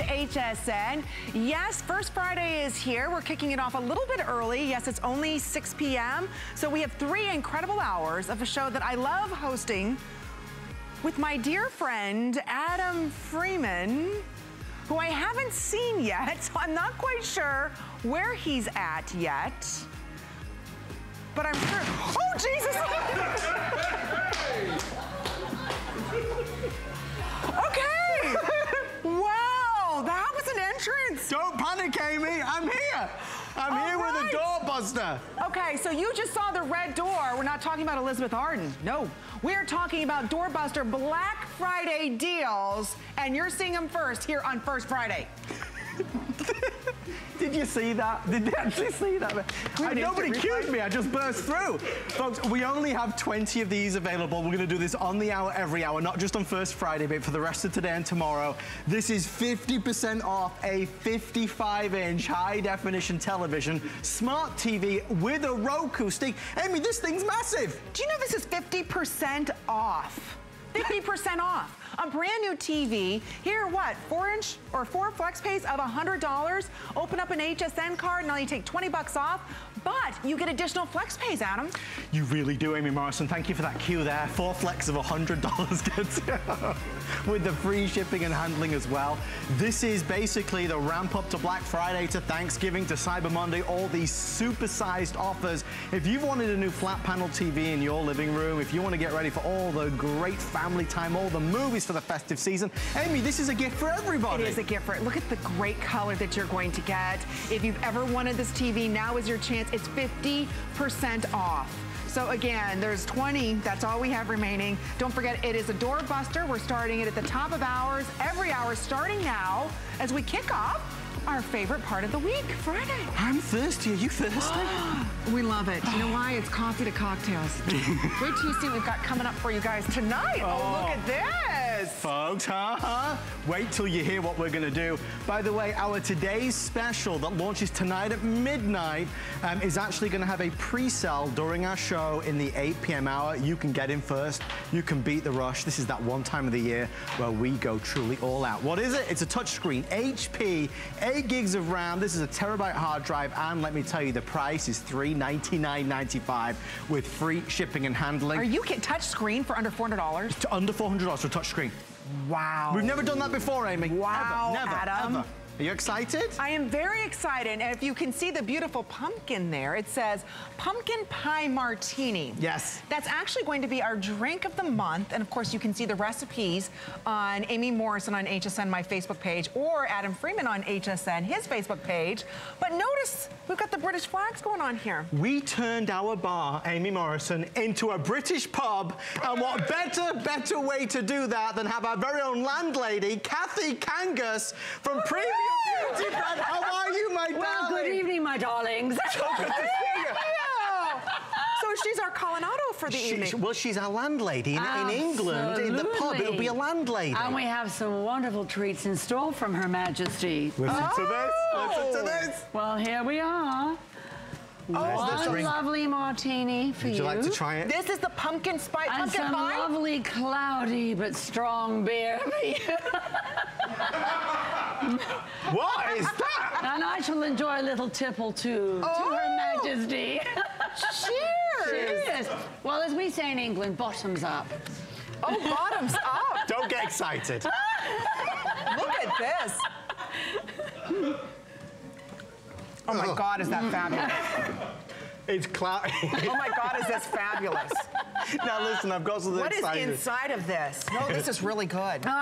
to HSN. Yes, First Friday is here. We're kicking it off a little bit early. Yes, it's only 6 p.m. So we have three incredible hours of a show that I love hosting with my dear friend, Adam Freeman, who I haven't seen yet. So I'm not quite sure where he's at yet. But I'm sure, oh Jesus! Don't panic, Amy. I'm here. I'm All here right. with a doorbuster. Okay, so you just saw the red door. We're not talking about Elizabeth Arden. No, we're talking about Doorbuster Black Friday deals, and you're seeing them first here on First Friday. Did you see that? Did you actually see that? We I, nobody We cued me, I just burst through. Folks, we only have 20 of these available. We're gonna do this on the hour, every hour, not just on First Friday, but for the rest of today and tomorrow. This is 50% off a 55-inch high-definition television, smart TV with a Roku stick. Amy, this thing's massive. Do you know this is 50% off? 50% off. A brand new TV. Here, what, four inch or four flex pays of $100. Open up an HSN card and only take 20 bucks off, but you get additional flex pays, Adam. You really do, Amy Morrison. Thank you for that cue there. Four flex of $100 gets you with the free shipping and handling as well. This is basically the ramp up to Black Friday, to Thanksgiving, to Cyber Monday, all these super-sized offers. If you've wanted a new flat panel TV in your living room, if you want to get ready for all the great family time, all the movies for the festive season, Amy, this is a gift for everybody. It is a gift for it. Look at the great color that you're going to get. If you've ever wanted this TV, now is your chance. It's 50% off. So again, there's 20, that's all we have remaining. Don't forget, it is a doorbuster. We're starting it at the top of hours, every hour starting now as we kick off our favorite part of the week, Friday. I'm thirsty. Are you thirsty? We love it. You know why? It's coffee to cocktails. Wait till you see what we've got coming up for you guys tonight. Oh, look oh. at this. Folks, huh, huh? Wait till you hear what we're gonna do. By the way, our today's special that launches tonight at midnight um, is actually gonna have a pre-sale during our show in the 8 p.m. hour. You can get in first. You can beat the rush. This is that one time of the year where we go truly all out. What is it? It's a touchscreen, HP, 8 gigs of RAM. This is a terabyte hard drive, and let me tell you, the price is $399.95 with free shipping and handling. Are you get touch screen for under $400? to under $400 for touchscreen. Wow. We've never done that before, Amy. Wow, Ever, never, Adam. ever. Are you excited? I am very excited. And if you can see the beautiful pumpkin there, it says pumpkin pie martini. Yes. That's actually going to be our drink of the month. And of course, you can see the recipes on Amy Morrison on HSN, my Facebook page, or Adam Freeman on HSN, his Facebook page. But notice we've got the British flags going on here. We turned our bar, Amy Morrison, into a British pub. And what better, better way to do that than have our very own landlady, Kathy Kangas from Premium Beauty Brand. How are you, my Well, darling? good evening, my darlings. So good to see you. So she's our Colorado for the She- evening. well, she's our landlady in, in England. In the pub, it'll be a landlady. And we have some wonderful treats in store from Her Majesty. Listen to this. Oh! Listen to this. Well, here we are. Where's this One lovely martini for you. Would you like to try it? This is the pumpkin spice And pumpkin some pie. lovely, cloudy, but strong beer for you. What is that? and I shall enjoy a little tipple too to Her oh! Majesty. Cheers. Cheers. Well, as we say in England, bottoms up. Oh, bottoms up. Don't get excited. Look at this. Oh my God, is that fabulous? It's cloudy. Oh my God, is this fabulous? now listen, I've got something What is inside of this? No, this is really good.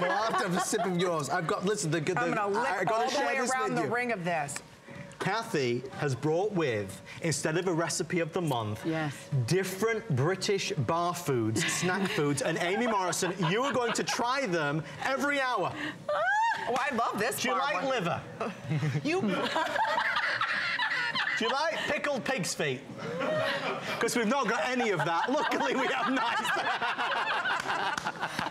Well, I'll have to have a sip of yours. I've got, listen, the, the, I'm gonna lick I all gotta the share way this around the you. ring of this. Kathy has brought with, instead of a recipe of the month, Yes. different British bar foods, snack foods, and Amy Morrison, you are going to try them every hour. Oh, I love this Do you bar like one. liver? You, Do you like pickled pig's feet? Because we've not got any of that. Luckily, we have nice.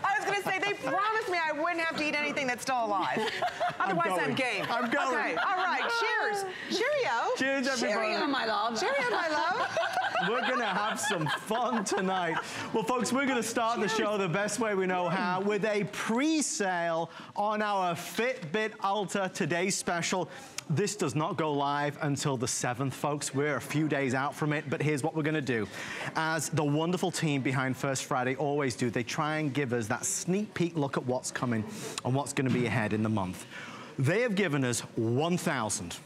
I was gonna say, they promised me I wouldn't have to eat anything that's still alive. Otherwise, I'm, going. game. I'm going. Okay, all right, cheers. Cheerio. Cheers, everybody. Cheerio, my love. Cheerio, my love. we're gonna have some fun tonight. Well, folks, we're gonna start the show the best way we know how with a pre-sale on our Fitbit Ultra today's special. This does not go live until the 7th, folks. We're a few days out from it, but here's what we're gonna do. As the wonderful team behind First Friday always do, they try and give us that sneak peek look at what's coming and what's gonna be ahead in the month. They have given us 1,000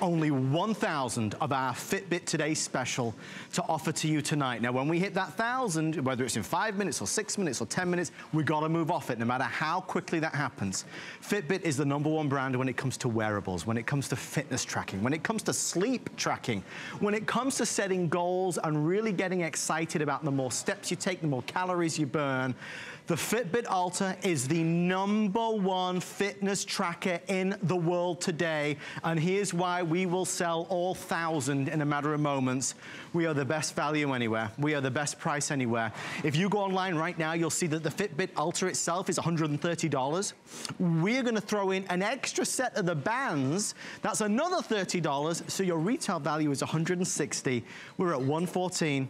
only 1,000 of our Fitbit Today special to offer to you tonight. Now, when we hit that 1,000, whether it's in five minutes or six minutes or 10 minutes, we gotta move off it, no matter how quickly that happens. Fitbit is the number one brand when it comes to wearables, when it comes to fitness tracking, when it comes to sleep tracking, when it comes to setting goals and really getting excited about the more steps you take, the more calories you burn. The Fitbit Ultra is the number one fitness tracker in the world today. And here's why we will sell all thousand in a matter of moments. We are the best value anywhere. We are the best price anywhere. If you go online right now, you'll see that the Fitbit Ultra itself is $130. We're gonna throw in an extra set of the bands. That's another $30. So your retail value is 160. We're at 114.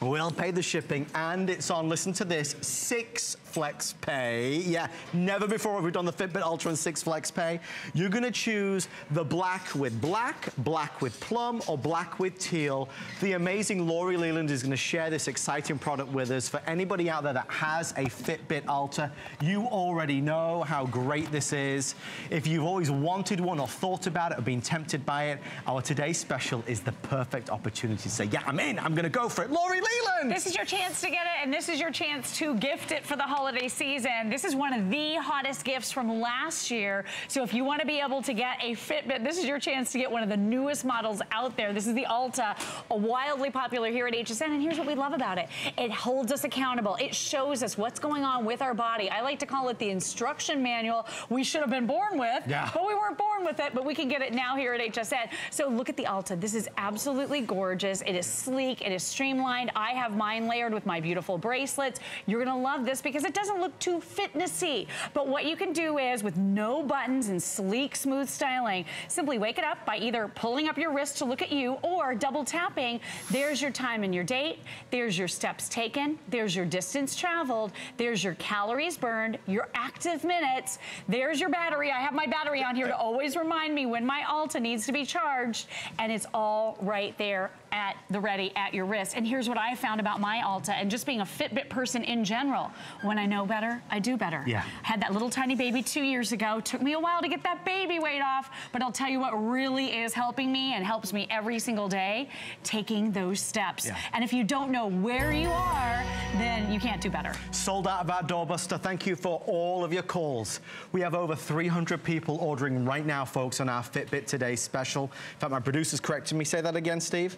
We'll pay the shipping and it's on, listen to this, six flex pay. Yeah, never before have we done the Fitbit Ultra and six flex pay. You're gonna choose the black with black, black with plum, or black with teal. The amazing Lori Leland is gonna share this exciting product with us. For anybody out there that has a Fitbit Ultra, you already know how great this is. If you've always wanted one or thought about it or been tempted by it, our today's special is the perfect opportunity to say, yeah, I'm in, I'm gonna go for it. Lori Leland! This is your chance to get it, and this is your chance to gift it for the holiday season. This is one of the hottest gifts from last year. So if you want to be able to get a Fitbit, this is your chance to get one of the newest models out there. This is the Alta, wildly popular here at HSN, and here's what we love about it. It holds us accountable. It shows us what's going on with our body. I like to call it the instruction manual we should have been born with, yeah. but we weren't born with it, but we can get it now here at HSN. So look at the Alta. This is absolutely gorgeous. It is sleek. It is streamlined. I have mine layered with my beautiful bracelets. You're gonna love this because it doesn't look too fitnessy. But what you can do is with no buttons and sleek, smooth styling, simply wake it up by either pulling up your wrist to look at you or double tapping. There's your time and your date. There's your steps taken. There's your distance traveled. There's your calories burned, your active minutes. There's your battery. I have my battery on here to always remind me when my Alta needs to be charged. And it's all right there at the ready at your wrist. And here's what I found about my Alta and just being a Fitbit person in general. When I know better, I do better. Yeah. Had that little tiny baby two years ago. Took me a while to get that baby weight off, but I'll tell you what really is helping me and helps me every single day, taking those steps. Yeah. And if you don't know where you are, then you can't do better. Sold out of our doorbuster. Thank you for all of your calls. We have over 300 people ordering right now, folks, on our Fitbit Today special. In fact, my producer's correcting me. Say that again, Steve.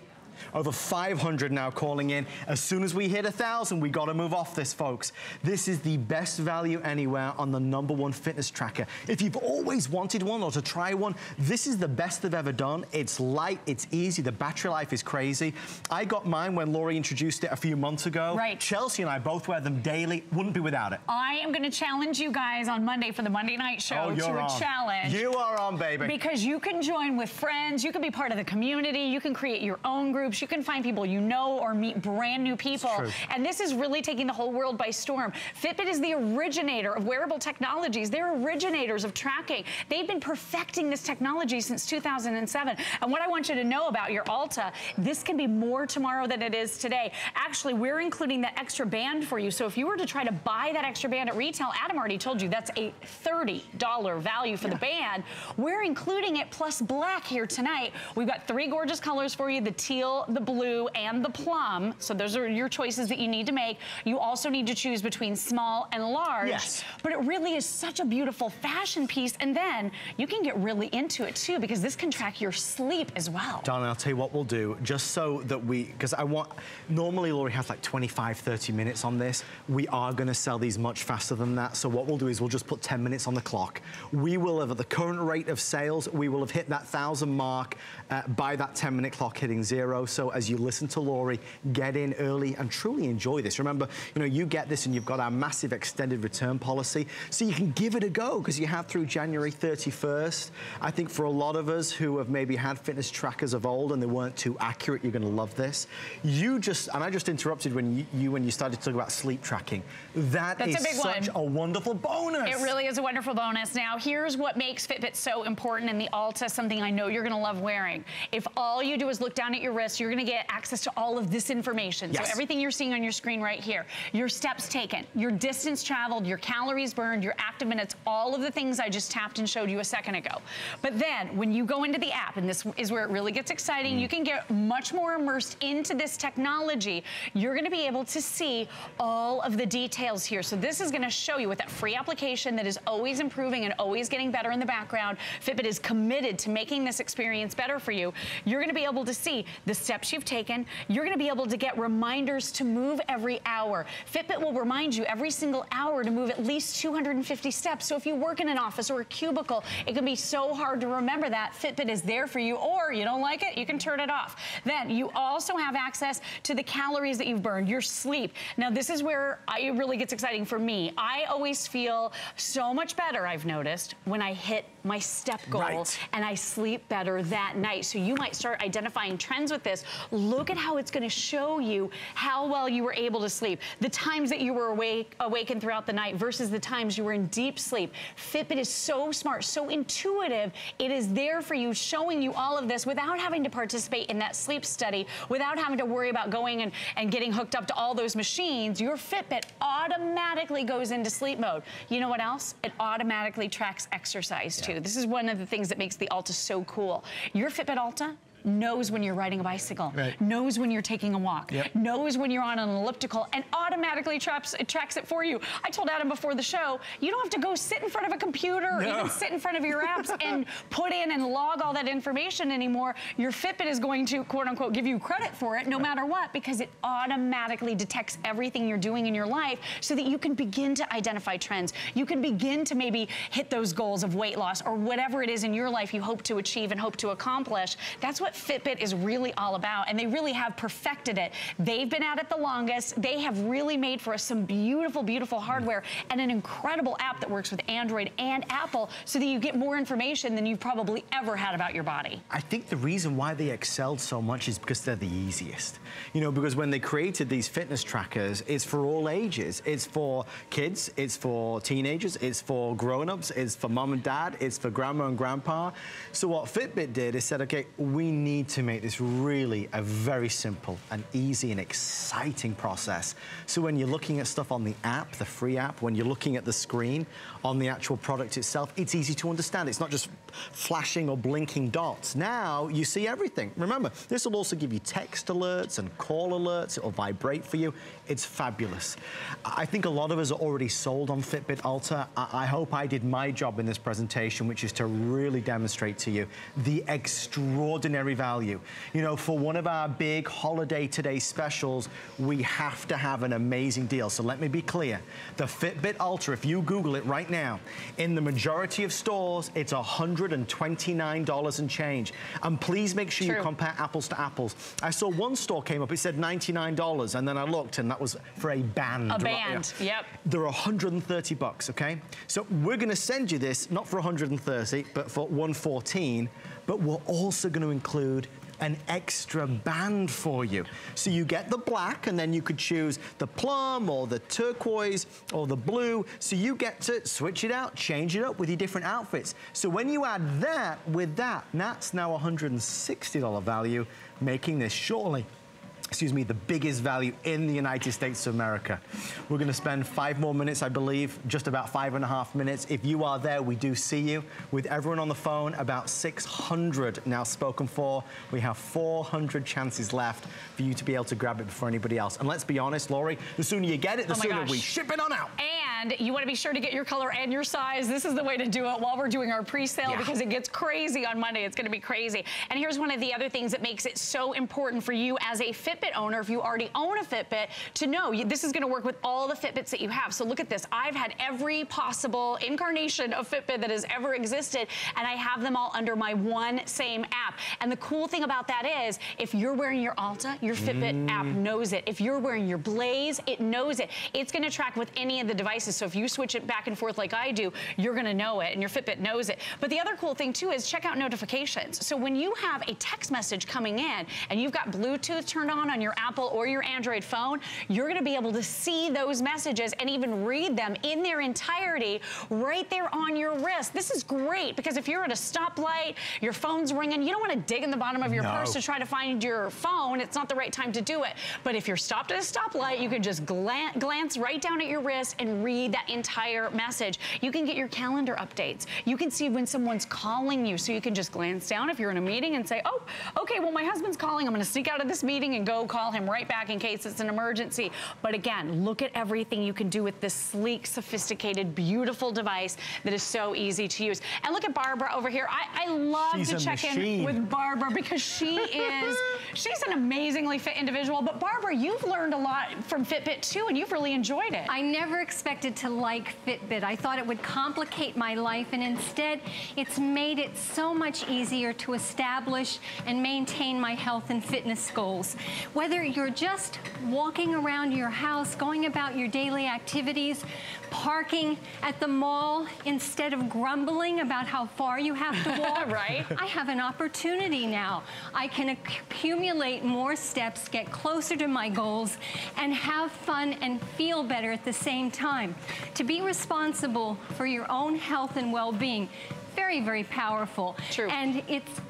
Over 500 now calling in. As soon as we hit a 1,000, we got to move off this, folks. This is the best value anywhere on the number one fitness tracker. If you've always wanted one or to try one, this is the best they've ever done. It's light, it's easy, the battery life is crazy. I got mine when Lori introduced it a few months ago. Right. Chelsea and I both wear them daily. Wouldn't be without it. I am going to challenge you guys on Monday for the Monday night show Oh, you're to a on. challenge. You are on, baby. Because you can join with friends, you can be part of the community, you can create your own groups, you can find people you know or meet brand new people. And this is really taking the whole world by storm. Fitbit is the originator of wearable technologies. They're originators of tracking. They've been perfecting this technology since 2007. And what I want you to know about your Alta, this can be more tomorrow than it is today. Actually, we're including that extra band for you. So if you were to try to buy that extra band at retail, Adam already told you that's a $30 value for the band. We're including it plus black here tonight. We've got three gorgeous colors for you, the teal, the blue, and the plum. So those are your choices that you need to make. You also need to choose between small and large. Yes. But it really is such a beautiful fashion piece. And then you can get really into it too because this can track your sleep as well. Darling, I'll tell you what we'll do, just so that we, because I want, normally Lori has like 25, 30 minutes on this. We are gonna sell these much faster than that. So what we'll do is we'll just put 10 minutes on the clock. We will have, at the current rate of sales, we will have hit that thousand mark uh, by that 10 minute clock hitting zero. So as you listen to Lori, get in early and truly enjoy this. Remember, you know, you get this and you've got our massive extended return policy, so you can give it a go because you have through January 31st. I think for a lot of us who have maybe had fitness trackers of old and they weren't too accurate, you're gonna love this. You just, and I just interrupted when you, you when you started to talk about sleep tracking. That That's is a big such one. a wonderful bonus. It really is a wonderful bonus. Now, here's what makes Fitbit so important in the Alta, something I know you're gonna love wearing. If all you do is look down at your wrist, you're gonna get access to all of this information. Yes. So everything you're seeing on your screen right here, your steps taken, your distance traveled, your calories burned, your active minutes, all of the things I just tapped and showed you a second ago. But then when you go into the app, and this is where it really gets exciting, mm. you can get much more immersed into this technology. You're gonna be able to see all of the details here. So this is gonna show you with that free application that is always improving and always getting better in the background. Fitbit is committed to making this experience better for you. You're gonna be able to see the steps you've taken. You're gonna be able to get reminders to move every hour. Fitbit will remind you every single hour to move at least 250 steps. So if you work in an office or a cubicle, it can be so hard to remember that. Fitbit is there for you, or you don't like it, you can turn it off. Then you also have access to the calories that you've burned, your sleep. Now this is where it really gets exciting for me. I always feel so much better, I've noticed, when I hit my step goal Right. and I sleep better that night. So you might start identifying trends with this. Look at how it's gonna show you how well you were able to sleep, the times that you were awake, awakened throughout the night versus the times you were in deep sleep. Fitbit is so smart, so intuitive. It is there for you, showing you all of this without having to participate in that sleep study, without having to worry about going and, and getting hooked up to all those machines. Your Fitbit automatically goes into sleep mode. You know what else? It automatically tracks exercise too. This is one of the things that makes the Alta so cool. Your Fitbit Alta knows when you're riding a bicycle, Right. knows when you're taking a walk, Yep. knows when you're on an elliptical, and automatically traps, it tracks it for you. I told Adam before the show, you don't have to go sit in front of a computer or No. even sit in front of your apps and put in and log all that information anymore. Your Fitbit is going to, quote unquote, give you credit for it no matter what because it automatically detects everything you're doing in your life so that you can begin to identify trends. You can begin to maybe hit those goals of weight loss or whatever it is in your life you hope to achieve and hope to accomplish. That's what Fitbit is really all about, and they really have perfected it. They've been at it the longest. They have really made for us some beautiful, beautiful hardware and an incredible app that works with Android and Apple so that you get more information than you've probably ever had about your body. I think the reason why they excelled so much is because they're the easiest. You know, because when they created these fitness trackers, it's for all ages. It's for kids, it's for teenagers, it's for grown-ups, it's for mom and dad, it's for grandma and grandpa. So what Fitbit did is said, okay, we need to make this really a very simple and easy and exciting process. So when you're looking at stuff on the app, the free app, when you're looking at the screen on the actual product itself, it's easy to understand. It's not just flashing or blinking dots. Now you see everything. Remember, this will also give you text alerts and call alerts. It'll vibrate for you. It's fabulous. I think a lot of us are already sold on Fitbit Ultra. I, I hope I did my job in this presentation, which is to really demonstrate to you the extraordinary value. You know, for one of our big holiday today specials, we have to have an amazing deal. So let me be clear. The Fitbit Ultra, if you Google it right now, in the majority of stores, it's $129 and change. And please make sure you compare apples to apples. I saw one store came up, it said $99, and then I looked, and that was for a band. A right? band, Yeah. yep. They're 130 bucks, okay? So we're gonna send you this, not for 130, but for 114, but we're also gonna include an extra band for you. So you get the black and then you could choose the plum or the turquoise or the blue. So you get to switch it out, change it up with your different outfits. So when you add that with that, that's now $160 value, making this surely excuse me, the biggest value in the United States of America. We're gonna spend five more minutes, I believe, just about five and a half minutes. If you are there, we do see you. With everyone on the phone, about 600 now spoken for. We have 400 chances left for you to be able to grab it before anybody else. And let's be honest, Lori, the sooner you get it, the Oh sooner gosh. we ship it on out. And you want to be sure to get your color and your size. This is the way to do it while we're doing our pre-sale Yeah. because it gets crazy on Monday. It's going to be crazy. And here's one of the other things that makes it so important for you as a Fitbit Fitbit owner, if you already own a Fitbit, to know you, this is gonna work with all the Fitbits that you have. So look at this. I've had every possible incarnation of Fitbit that has ever existed, and I have them all under my one same app. And the cool thing about that is, if you're wearing your Alta, your Fitbit mm. app knows it. If you're wearing your Blaze, it knows it. It's gonna track with any of the devices. So if you switch it back and forth like I do, you're gonna know it, and your Fitbit knows it. But the other cool thing too is check out notifications. So when you have a text message coming in, and you've got Bluetooth turned on on your Apple or your Android phone, you're gonna be able to see those messages and even read them in their entirety right there on your wrist. This is great because if you're at a stoplight, your phone's ringing, you don't wanna dig in the bottom of your no. purse to try to find your phone. It's not the right time to do it. But if you're stopped at a stoplight, you can just glan glance right down at your wrist and read that entire message. You can get your calendar updates. You can see when someone's calling you, so you can just glance down if you're in a meeting and say, oh, okay, well, my husband's calling. I'm gonna sneak out of this meeting and go call him right back in case it's an emergency. But again, look at everything you can do with this sleek, sophisticated, beautiful device that is so easy to use. And look at Barbara over here. I, I love She's to check machine. in with Barbara because she is, she's an amazingly fit individual. But Barbara, you've learned a lot from Fitbit too, and you've really enjoyed it. I never expected to like Fitbit. I thought it would complicate my life, and instead, it's made it so much easier to establish and maintain my health and fitness goals. Whether you're just walking around your house, going about your daily activities, parking at the mall instead of grumbling about how far you have to walk. right. I have an opportunity now. I can accumulate more steps, get closer to my goals, and have fun and feel better at the same time. To be responsible for your own health and well-being, very, very powerful. True. And it's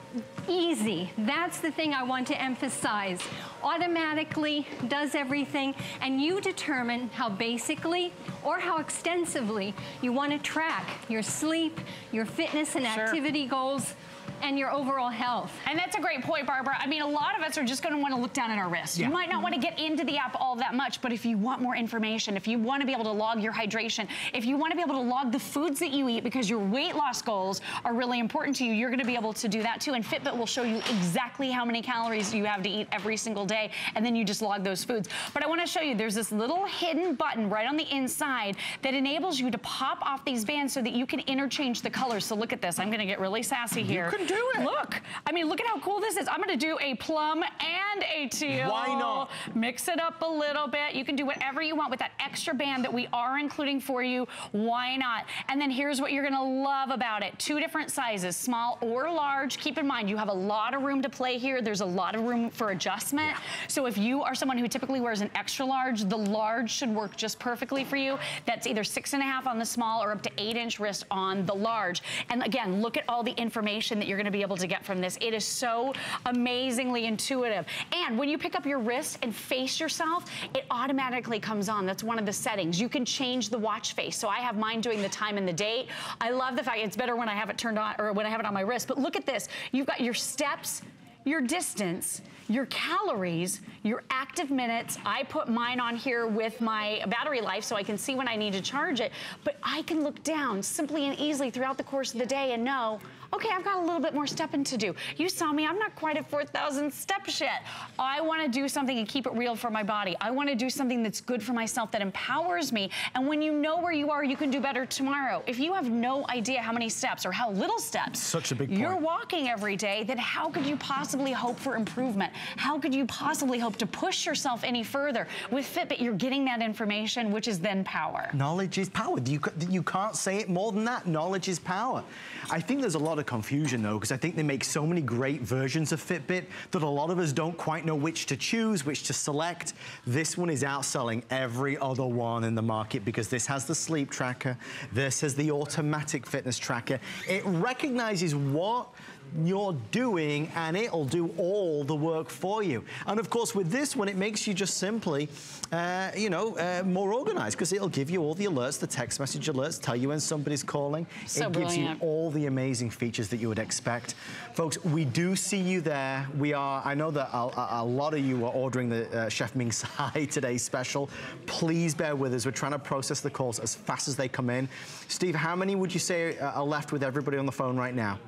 easy. That's the thing I want to emphasize. Automatically does everything, and you determine how basically or how extensively you want to track your sleep, your fitness and sure. activity goals, and your overall health. And that's a great point, Barbara. I mean, a lot of us are just gonna wanna look down at our wrist. Yeah. You might not wanna mm-hmm. get into the app all that much, but if you want more information, if you wanna be able to log your hydration, if you wanna be able to log the foods that you eat because your weight loss goals are really important to you, you're gonna be able to do that too. And Fitbit will show you exactly how many calories you have to eat every single day, and then you just log those foods. But I wanna show you, there's this little hidden button right on the inside that enables you to pop off these bands so that you can interchange the colors. So look at this, I'm gonna get really sassy here. Do it. Look, I mean, look at how cool this is. I'm gonna do a plum and a teal. Why not? Mix it up a little bit. You can do whatever you want with that extra band that we are including for you. Why not? And then here's what you're gonna love about it. Two different sizes, small or large. Keep in mind, you have a lot of room to play here. There's a lot of room for adjustment. Yeah. So if you are someone who typically wears an extra large, the large should work just perfectly for you. That's either six and a half on the small or up to eight inch wrist on the large. And again, look at all the information that you're gonna be able to get from this. It is so amazingly intuitive. And when you pick up your wrist and face yourself, it automatically comes on. That's one of the settings. You can change the watch face. So I have mine doing the time and the date. I love the fact it's better when I have it turned on or when I have it on my wrist. But look at this. You've got your steps, your distance, your calories, your active minutes. I put mine on here with my battery life so I can see when I need to charge it. But I can look down simply and easily throughout the course of the day and know okay, I've got a little bit more stepping to do. You saw me, I'm not quite at 4,000 steps yet. I wanna do something and keep it real for my body. I wanna do something that's good for myself, that empowers me. And when you know where you are, you can do better tomorrow. If you have no idea how many steps or how little steps Such a big point. you're walking every day, then how could you possibly hope for improvement? How could you possibly hope to push yourself any further? With Fitbit, you're getting that information, which is then power. Knowledge is power. You, you can't say it more than that. Knowledge is power. I think there's a lot of confusion though, because I think they make so many great versions of Fitbit that a lot of us don't quite know which to choose, which to select. This one is outselling every other one in the market because this has the sleep tracker, this has the automatic fitness tracker. It recognizes what you're doing and it'll do all the work for you. And of course with this one it makes you just simply, uh, you know, uh, more organized because it'll give you all the alerts, the text message alerts, tell you when somebody's calling. So it brilliant. gives you all the amazing features that you would expect. Folks, we do see you there. We are, I know that a, a lot of you are ordering the uh, Chef Ming Tsai today special. Please bear with us. We're trying to process the calls as fast as they come in. Steve, how many would you say are left with everybody on the phone right now?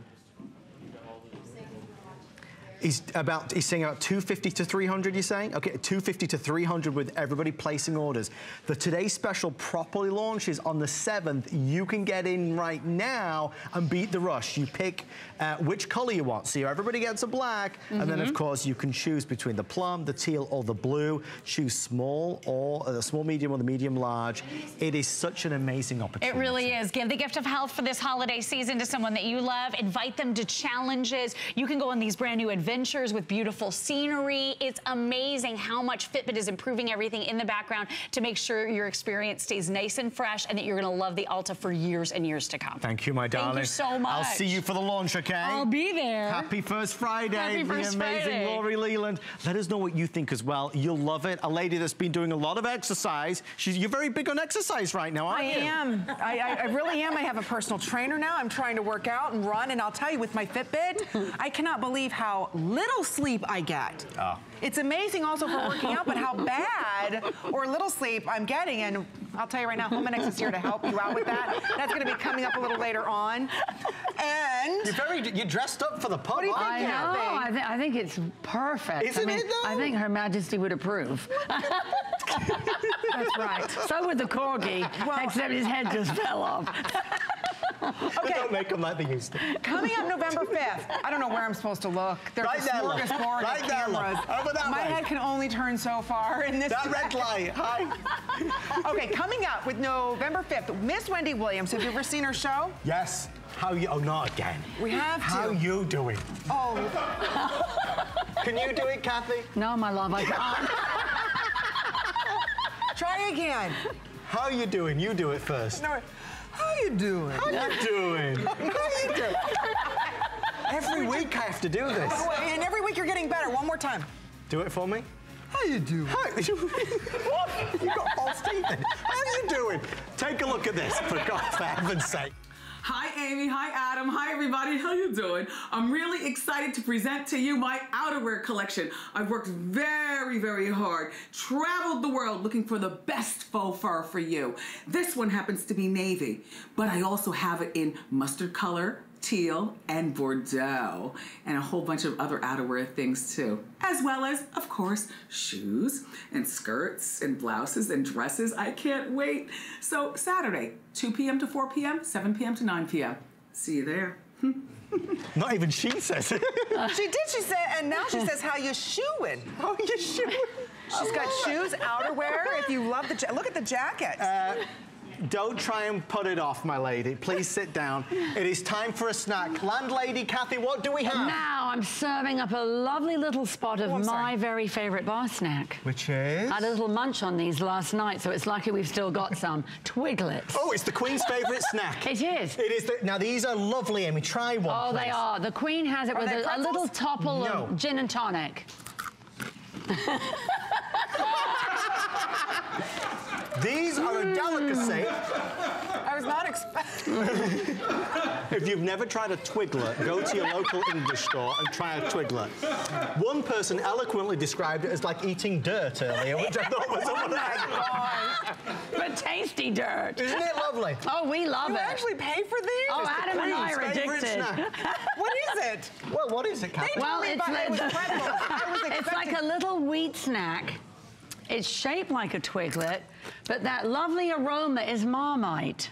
He's about, he's saying about 250 to 300, you're saying? Okay, 250 to 300 with everybody placing orders. The Today Special properly launches on the 7th. You can get in right now and beat the rush. You pick uh, which color you want. So everybody gets a black, mm -hmm. and then of Mm-hmm. course you can choose between the plum, the teal, or the blue. Choose small or uh, the small medium or the medium large. It is such an amazing opportunity. It really is. Give the gift of health for this holiday season to someone that you love. Invite them to challenges. You can go on these brand new adventures with beautiful scenery. It's amazing how much Fitbit is improving everything in the background to make sure your experience stays nice and fresh and that you're going to love the Alta for years and years to come. Thank you, my darling. Thank you so much. I'll see you for the launch, okay? I'll be there. Happy first Friday. Happy first the amazing Friday. Lori Leland. Let us know what you think as well. You'll love it. A lady that's been doing a lot of exercise. She's, you're very big on exercise right now, aren't I you? am. I, I, I really am. I have a personal trainer now. I'm trying to work out and run, and I'll tell you, with my Fitbit, I cannot believe how little sleep I get. Oh. It's amazing also for working out, but how bad or little sleep I'm getting. And I'll tell you right now, Homenex is here to help you out with that. That's going to be coming up a little later on. And You're very, you're dressed up for the pub, do you aren't I think, know. I, th I think it's perfect. Isn't I mean, it, though? I think Her Majesty would approve. that's right. so would the corgi, Well- except his head just fell off. They don't make them like they used to. Coming up November 5th. I don't know where I'm supposed to look. There's Right a smorgasbord Right of cameras. My way. head can only turn so far in this That red light, hi. Okay, coming up with November 5th, Miss Wendy Williams. Have you ever seen her show? Yes. How you, oh, not again. We have to. How you doing? Oh, Can you do it, Kathy? No, my love, I can't. try again. How are you doing? You do it first. No, you doing? How you doing? How you doing? Every week I have to do this. And every week you're getting better. One more time. Do it for me. How you doing? Hi. what? You got false teeth in. How you doing? Take a look at this, for God's heaven's sake. Hi Amy, hi Adam, hi everybody, how you doing? I'm really excited to present to you my outerwear collection. I've worked very, very hard, traveled the world looking for the best faux fur for you. This one happens to be navy, but I also have it in mustard color, teal, and Bordeaux, and a whole bunch of other outerwear things too. As well as, of course, shoes and skirts and blouses and dresses. I can't wait. So, Saturday, 2 p.m. to 4 p.m., 7 p.m. to 9 p.m. See you there. Not even she says it. She did, she said, and now she says how you shoeing. How you shoeing. She's got shoes, outerwear. If you love the, ja- look at the jacket. Uh, Don't try and put it off, my lady. Please sit down. It is time for a snack. Landlady Kathy, what do we have? Now I'm serving up a lovely little spot of Oh, my very favorite bar snack. Which is? I had a little munch on these last night, so it's lucky we've still got some. Twiglets. Oh, it's the Queen's favourite snack. It is. It is. The, now, these are lovely, Amy. Try one, Oh, they please. are. The Queen has it Are with a, a little topple No. of gin and tonic. These are a delicacy. I was not expecting. If you've never tried a Twiglet, go to your local English store and try a Twiglet. One person eloquently described it as like eating dirt earlier, which I thought was oh a But tasty dirt. Isn't it lovely? Oh, we love You it. actually pay for these? Oh, It's the Adam and I are Queen's favourite addicted. snack. What is it? Well, what is it, Kathy? Well, it's, about it was the- I was it's like a little wheat snack. It's shaped like a twiglet, but that lovely aroma is Marmite.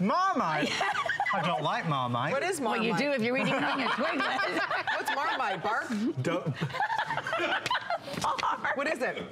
Marmite. I don't like Marmite. What is What Marmite? you do if you're eating it on your twiglet. What's Marmite, Bark? Don't. What is it?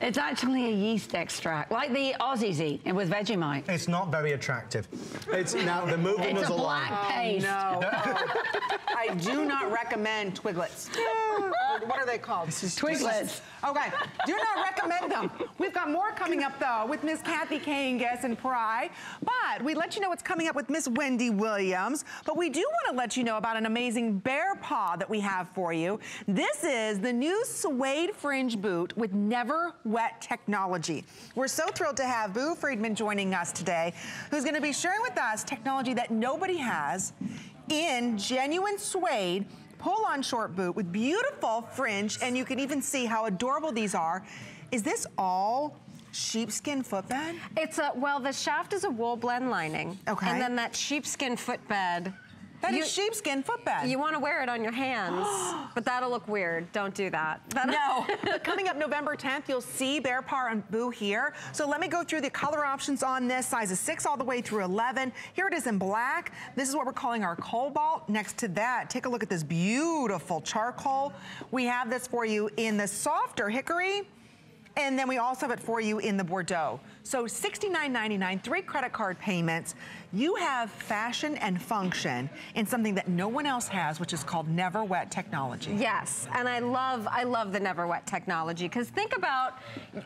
It's actually a yeast extract, like the Aussies eat it with Vegemite. It's not very attractive. It's now the movement moving It's us a along. black paste. Oh, no. Oh. I do not recommend Twiglets. what are they called? Twiglets. Okay, do not recommend them. We've got more coming up though with Miss Kathy Kangas and Prai. But we let you know what's coming up with Miss Wendy Williams. But we do want to let you know about an amazing bear paw that we have for you. This is the new suede fringe boot with never wet technology. We're so thrilled to have Boo Friedmann joining us today, who's going to be sharing with us technology that nobody has in genuine suede pull-on short boot with beautiful fringe, and you can even see how adorable these are. Is this all sheepskin footbed? It's a, well, the shaft is a wool blend lining. Okay. And then that sheepskin footbed That is You- sheepskin footbed. You want to wear it on your hands, but that'll look weird. Don't do that. That- No, but coming up November 10th, you'll see Bear Paw and Boo here. So let me go through the color options on this, sizes 6 all the way through 11. Here it is in black. This is what we're calling our cobalt. Next to that, take a look at this beautiful charcoal. We have this for you in the softer hickory. And then we also have it for you in the Bordeaux. So $69.99, three credit card payments. You have fashion and function in something that no one else has, which is called Never Wet technology. Yes, and I love I love the Never Wet technology because think about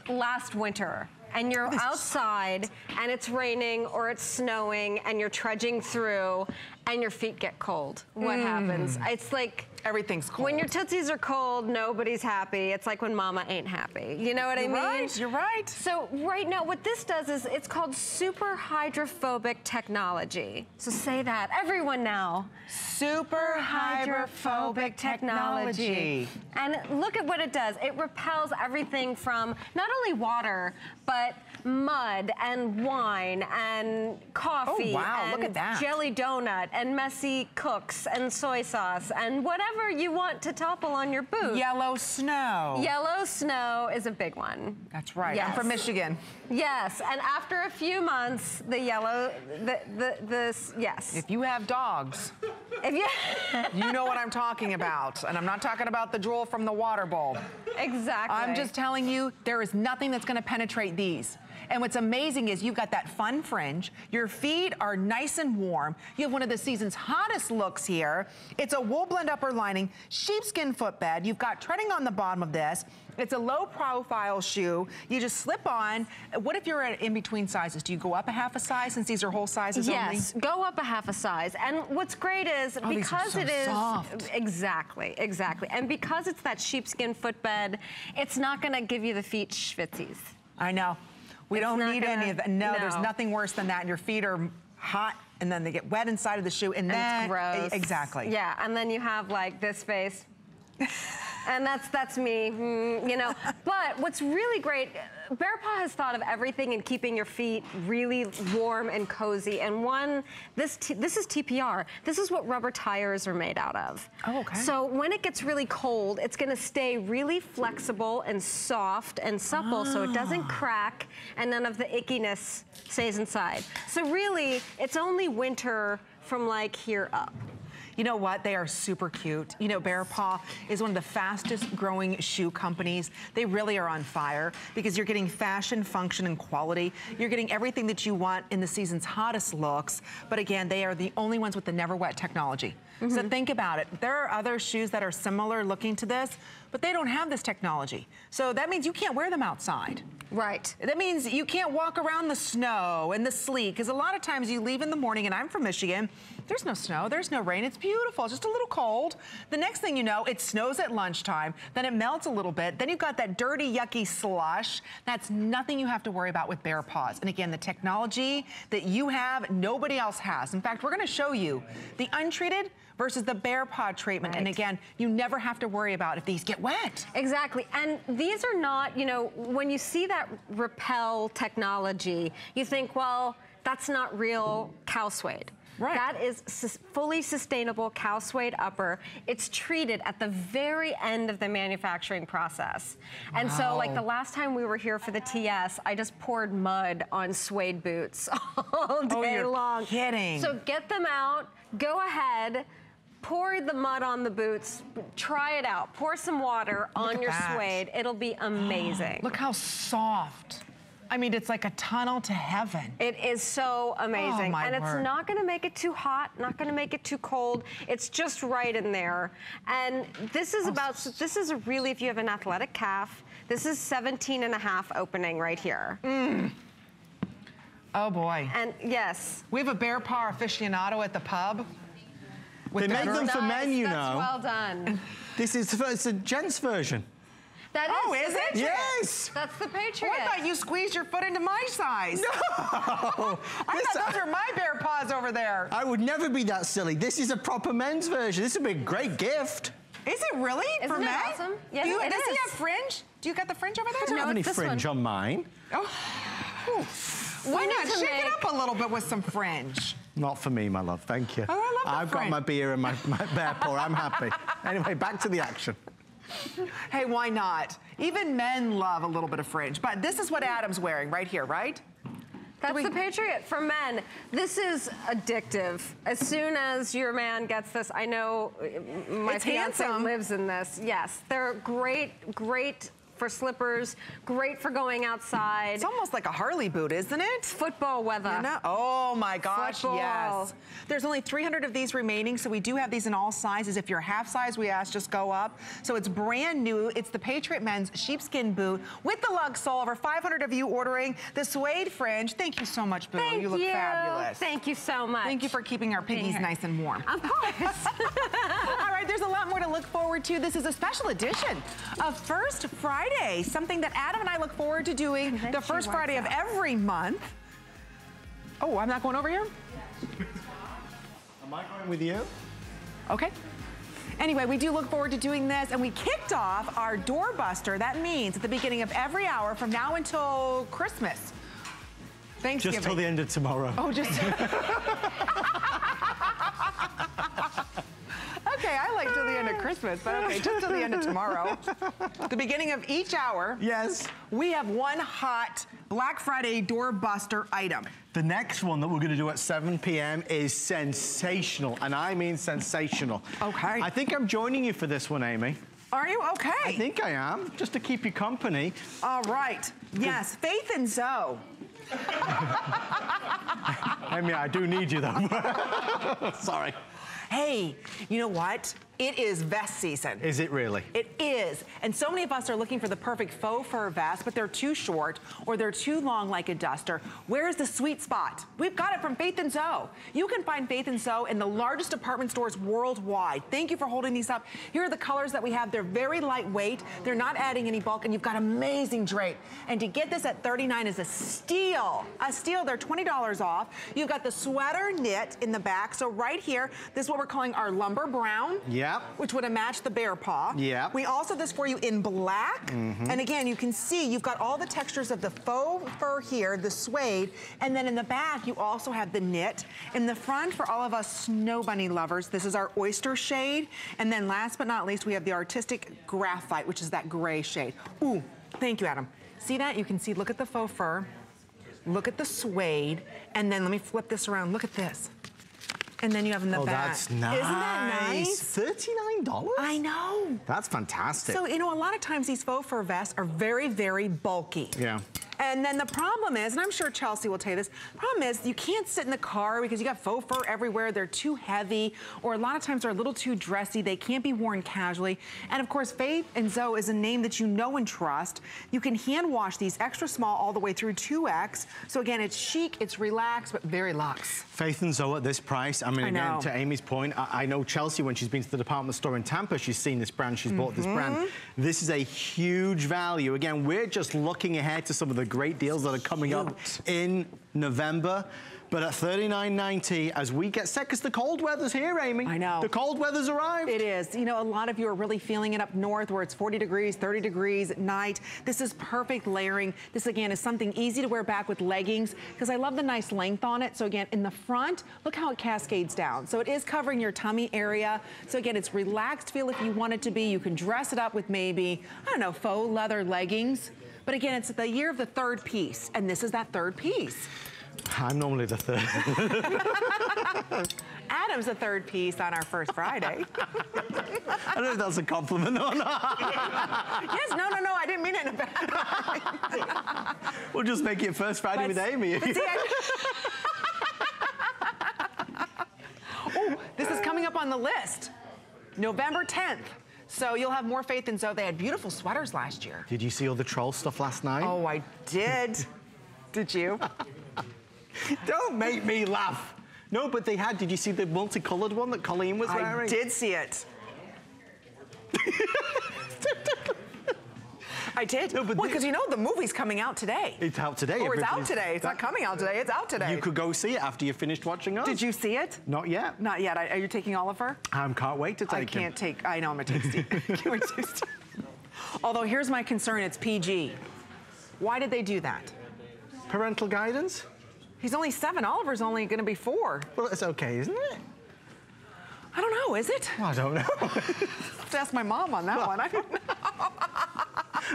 last winter and you're outside and it's raining or it's snowing and you're trudging through and your feet get cold. What mm. happens? It's like Everything's cold. when your tootsies are cold, nobody's happy. It's like when mama ain't happy. You know what You're I mean? right, you're right. So right now, what this does is it's called super hydrophobic technology. So say that, everyone now. Super hydrophobic technology. And look at what it does. It repels everything from not only water, but mud and wine and coffee Oh, wow, and look at that. jelly donut and messy cooks and soy sauce and whatever you want to topple on your boot. Yellow snow. Yellow snow is a big one. That's right. I'm from Michigan. Yes, and after a few months, the yellow, the, the, this, yes. If you have dogs, If you, you know what I'm talking about. And I'm not talking about the drool from the water bowl. exactly. I'm just telling you, there is nothing that's gonna penetrate these. And what's amazing is you've got that fun fringe. Your feet are nice and warm. You have one of the season's hottest looks here. It's a wool blend upper lining, sheepskin footbed. You've got treading on the bottom of this. It's a low profile shoe. You just slip on. What if you're in between sizes? Do you go up a half a size since these are whole sizes only? Yes, go up a half a size. And what's great is Oh, because so it is soft. exactly, exactly, and because it's that sheepskin footbed, it's not going to give you the feet schwitzies. I know. We It's don't need gonna- any of that. No, there's nothing worse than that. And your feet are hot and then they get wet inside of the shoe and, And then it's gross. Exactly. Yeah, and then you have like this face. and that's that's me, mm, you know. But what's really great, Bear Paw has thought of everything in keeping your feet really warm and cozy. And one, this t- this is TPR. This is what rubber tires are made out of. Oh, okay. So when it gets really cold, it's going to stay really flexible and soft and supple, so it doesn't ah. crack, and none of the ickiness stays inside. So really, it's only winter from like here up. You know what? They are super cute. You know, Bear Paw is one of the fastest growing shoe companies. They really are on fire because you're getting fashion, function, and quality. You're getting everything that you want in the season's hottest looks. But again, they are the only ones with the never wet technology. So mm-hmm. think about it. There are other shoes that are similar looking to this, but they don't have this technology. So that means you can't wear them outside. Right. That means you can't walk around the snow and the sleet because a lot of times you leave in the morning, and I'm from Michigan. There's no snow, there's no rain. It's beautiful, it's just a little cold. The next thing you know, it snows at lunchtime, then it melts a little bit, then you've got that dirty, yucky slush. That's nothing you have to worry about with Bear Paws. And again, the technology that you have, nobody else has. In fact, we're gonna show you the untreated versus the Bear Paw treatment. And again, you never have to worry about if these get wet. Exactly. And these are not, you know, when you see that repel technology, you think, well, that's not real cow suede. Right. That is sus- fully sustainable cow suede upper. It's treated at the very end of the manufacturing process. And so, like the last time we were here for the TS, I just poured mud on suede boots all oh, day Oh, you're long. kidding. So get them out, go ahead. Pour the mud on the boots, try it out. Pour some water on your that. suede. It'll be amazing. Look how soft. I mean, it's like a tunnel to heaven. It is so amazing. Oh, my and it's word. not going to make it too hot, not going to make it too cold. It's just right in there. And this Oh, is about, this is really, if you have an athletic calf, this is 17 and a half opening right here. Mm. Oh boy. And yes. We have a bear paw aficionado at the pub. With They the make them for Nice, men, you that's know. well done. This is it's a gents version. That is. Oh, the is it? Yes. That's the Oh, Patriot. I thought you squeezed your foot into my size. Oh, I this- thought those were my bear paws over there. I would never be that silly. This is a proper men's version. This would be a great gift. Is it really Isn't for it men? awesome? Yes, Do you, it does he is. have fringe? Do you got the fringe over there? I don't No, have any fringe one. on mine. Oh. Why not need to shake it up a little bit with some fringe? Not for me, my love. Thank you. Oh, I love the I've got my beer and my, my bear paw. I'm happy. Anyway, back to the action. Hey, why not? Even men love a little bit of fringe. But this is what Adam's wearing right here, right? That's we- the Patriot for men. This is addictive. As soon as your man gets this, I know my It's fiance handsome. lives in this. Yes, they're great, great for slippers, great for going outside. It's almost like a Harley boot, isn't it? Football weather. You know? Oh my gosh, Football. yes. There's only 300 of these remaining, so we do have these in all sizes. If you're half size, we ask just go up. So it's brand new. It's the Patriot Men's sheepskin boot with the lug sole. Over 500 of you ordering the suede fringe. Thank you so much, Boo. Thank you look fabulous. Thank you so much. Thank you for keeping our piggies nice and warm. Of course. All right, there's a lot more to look forward to. This is a special edition of First Friday, something that Adam and I look forward to doing the first works Friday of every month. Oh, I'm not going over here? Am I going with you? Okay. Anyway, we do look forward to doing this, and we kicked off our doorbuster. That means at the beginning of every hour from now until Christmas. Thanksgiving. Just till the end of tomorrow. Oh, just. okay, I like till the end of Christmas, but okay, just till the end of tomorrow. the beginning of each hour, Yes. we have one hot Black Friday doorbuster item. The next one that we're going to do at 7 p.m. is sensational, and I mean sensational. Okay. I think I'm joining you for this one, Amy. Are you okay? I think I am, just to keep you company. All right. Yes, Faith and Zoe. Amy, I do need you though. Sorry. Hey, you know what? It is vest season. Is it really? It is. And so many of us are looking for the perfect faux fur vest, but they're too short or they're too long like a duster. Where is the sweet spot? We've got it from Faith and Zoe. You can find Faith and Zoe in the largest department stores worldwide. Thank you for holding these up. Here are the colors that we have. They're very lightweight. They're not adding any bulk, and you've got amazing drape. And to get this at 39 is a steal. A steal. They're $20 off. You've got the sweater knit in the back. So right here, this is what we're calling our lumber brown. Yep. Which would have matched the bear paw. Yep. We also have this for you in black. Mm-hmm. And again, you can see you've got all the textures of the faux fur here, the suede, and then in the back you also have the knit. In the front, for all of us snow bunny lovers, this is our oyster shade. And then last but not least, we have the artistic graphite, which is that gray shade. Ooh, thank you, Adam. See that? You can see, look at the faux fur, look at the suede, and then let me flip this around. Look at this. And then you have in the Oh, back. that's nice. Isn't that nice? $39? I know. That's fantastic. So, you know, a lot of times these faux fur vests are very, very bulky. Yeah. And then the problem is, and I'm sure Chelsea will tell you this, problem is you can't sit in the car because you got faux fur everywhere. They're too heavy, or a lot of times they're a little too dressy. They can't be worn casually. And of course, Faith and Zoe is a name that you know and trust. You can hand wash these extra small all the way through 2X. So again, it's chic, it's relaxed, but very luxe. Faith and Zoe at this price. I mean, I again, know. to Amy's point, I, I know Chelsea, when she's been to the department store in Tampa, she's seen this brand, she's bought this brand. Mm-hmm. This is a huge value. Again, we're just looking ahead to some of the great deals that are coming up in November. But at $39.90, as we get set, because the cold weather's here, Amy. I know. The cold weather's arrived. It is. You know, a lot of you are really feeling it up north where it's 40 degrees, 30 degrees at night. This is perfect layering. This, again, is something easy to wear back with leggings because I love the nice length on it. So, again, in the front, look how it cascades down. So, it is covering your tummy area. So, again, it's relaxed feel if you want it to be. You can dress it up with maybe, I don't know, faux leather leggings. But again, it's the year of the third piece, and this is that third piece. I'm normally the third. Adam's the third piece on our first Friday. I don't know if that's a compliment or not. yes, no, no, no, I didn't mean it in a bad way. we'll just make it first Friday with Amy. but see, I- oh, this is coming up on the list. November 10th. So you'll have more faith in Zoe. They had beautiful sweaters last year. Did you see all the troll stuff last night? Oh, I did. did you? Don't make me laugh. No, but they had. Did you see the multicolored one that Colleen was I wearing? I did see it. I did. No, but well, because you know the movie's coming out today. It's out today. Or it's out today. It's not coming out today. It's out today. You could go see it after you finished watching us. Did you see it? Not yet. Not yet. Are you taking Oliver? I can't wait to take I can't take. I know I'm a tasty. Can't wait to taste. Although here's my concern: it's PG. Why did they do that? Parental guidance? He's only seven. Oliver's only going to be four. Well, it's okay, isn't it? I don't know, is it? I don't know. I have to ask my mom on that one. I don't know.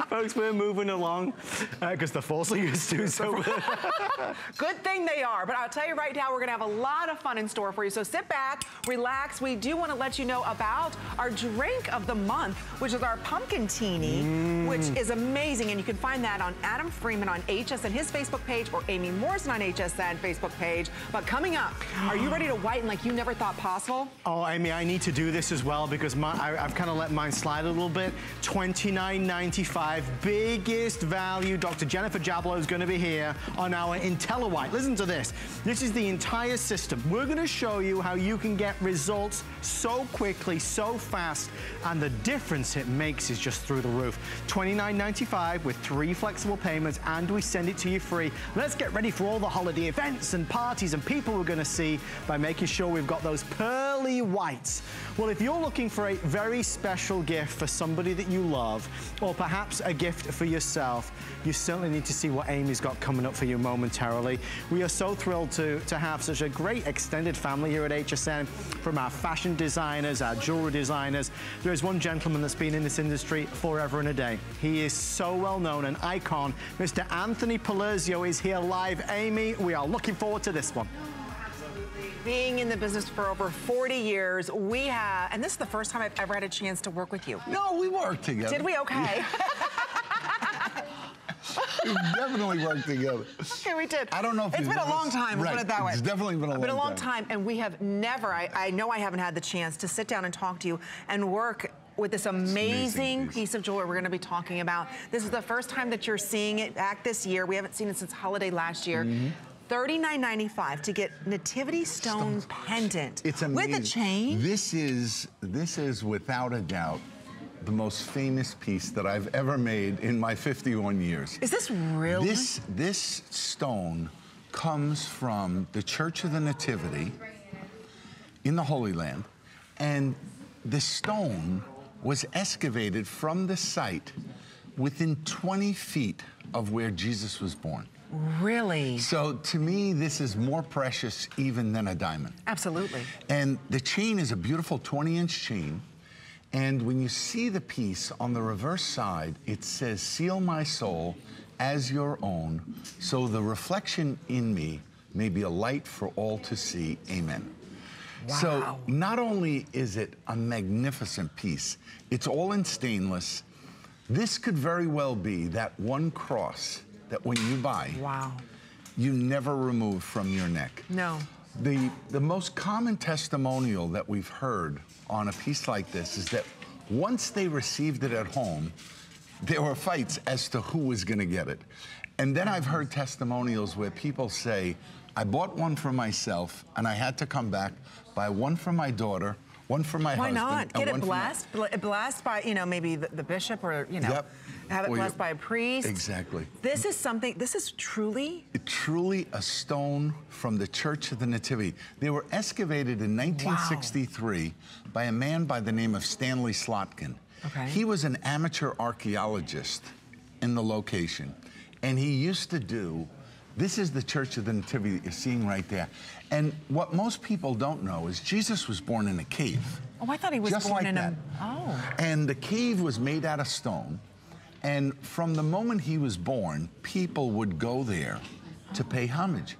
Folks, we're moving along because uh, the forcing us to. So Good thing they are. But I'll tell you right now, we're going to have a lot of fun in store for you. So sit back, relax. We do want to let you know about our drink of the month, which is our pumpkin teeny, mm. which is amazing. And you can find that on Adam Freeman on HSN, his Facebook page, or Amy Morrison on HSN Facebook page. But coming up, are you ready to whiten like you never thought possible? Oh, Amy, I need to do this as well because my, I, have kind of let mine slide a little bit. $29.95, biggest value. Dr. Jennifer Jablow is going to be here on our IntelliWhite. Listen to this. This is the entire system. We're going to show you how you can get results so quickly, so fast, and the difference it makes is just through the roof. $29.95 with three flexible payments, and we send it to you free. Let's get ready for all the holiday events and parties and people we're going to see by making sure we've got those pearly whites. Well, if you're looking for a very special gift for somebody that you love, or perhaps a gift for yourself, you certainly need to see what Amy's got coming up for you momentarily. We are so thrilled to, to have such a great extended family here at HSN, from our fashion designers, our jewelry designers. There is one gentleman that's been in this industry forever and a day. He is so well known, an icon. Mr. Anthony Palerzio is here live. Amy, we are looking forward to this one being in the business for over 40 years, we have, and this is the first time I've ever had a chance to work with you. No, we worked together. Did we? Okay. we definitely worked together. Okay, we did. I don't know if it's been a long time. Right. Put it that way. It's definitely been a long, been a long time. time, and we have never. I, I know I haven't had the chance to sit down and talk to you and work with this amazing, amazing piece of jewelry we're going to be talking about. This is the first time that you're seeing it back this year. We haven't seen it since holiday last year. Mm -hmm. $39.95 to get Nativity Stone, Stone pendant. It's amazing. With a chain. This is, this is without a doubt the most famous piece that I've ever made in my 51 years. Is this real? This, this stone comes from the Church of the Nativity in the Holy Land, and the stone was excavated from the site within 20 feet of where Jesus was born. Really? So to me, this is more precious even than a diamond. Absolutely. And the chain is a beautiful 20 inch chain. And when you see the piece on the reverse side, it says, seal my soul as your own, so the reflection in me may be a light for all to see. Amen. Wow. So not only is it a magnificent piece, it's all in stainless. This could very well be that one cross that when you buy, wow. you never remove from your neck. No. The, the most common testimonial that we've heard on a piece like this is that once they received it at home, there were fights as to who was going to get it. And then I've heard testimonials where people say, I bought one for myself and I had to come back, buy one for my daughter, one for my Why husband. Why not? Get it blessed, my... blessed by, you know, maybe the, the bishop or, you know. Yep have it blessed by a priest. Exactly. This is something, this is truly? It, truly a stone from the Church of the Nativity. They were excavated in 1963 wow. by a man by the name of Stanley Slotkin. Okay. He was an amateur archaeologist in the location, and he used to do this is the Church of the Nativity that you're seeing right there. And what most people don't know is Jesus was born in a cave. Oh, I thought he was Just born like in that. a. Oh. And the cave was made out of stone. And from the moment he was born, people would go there to pay homage.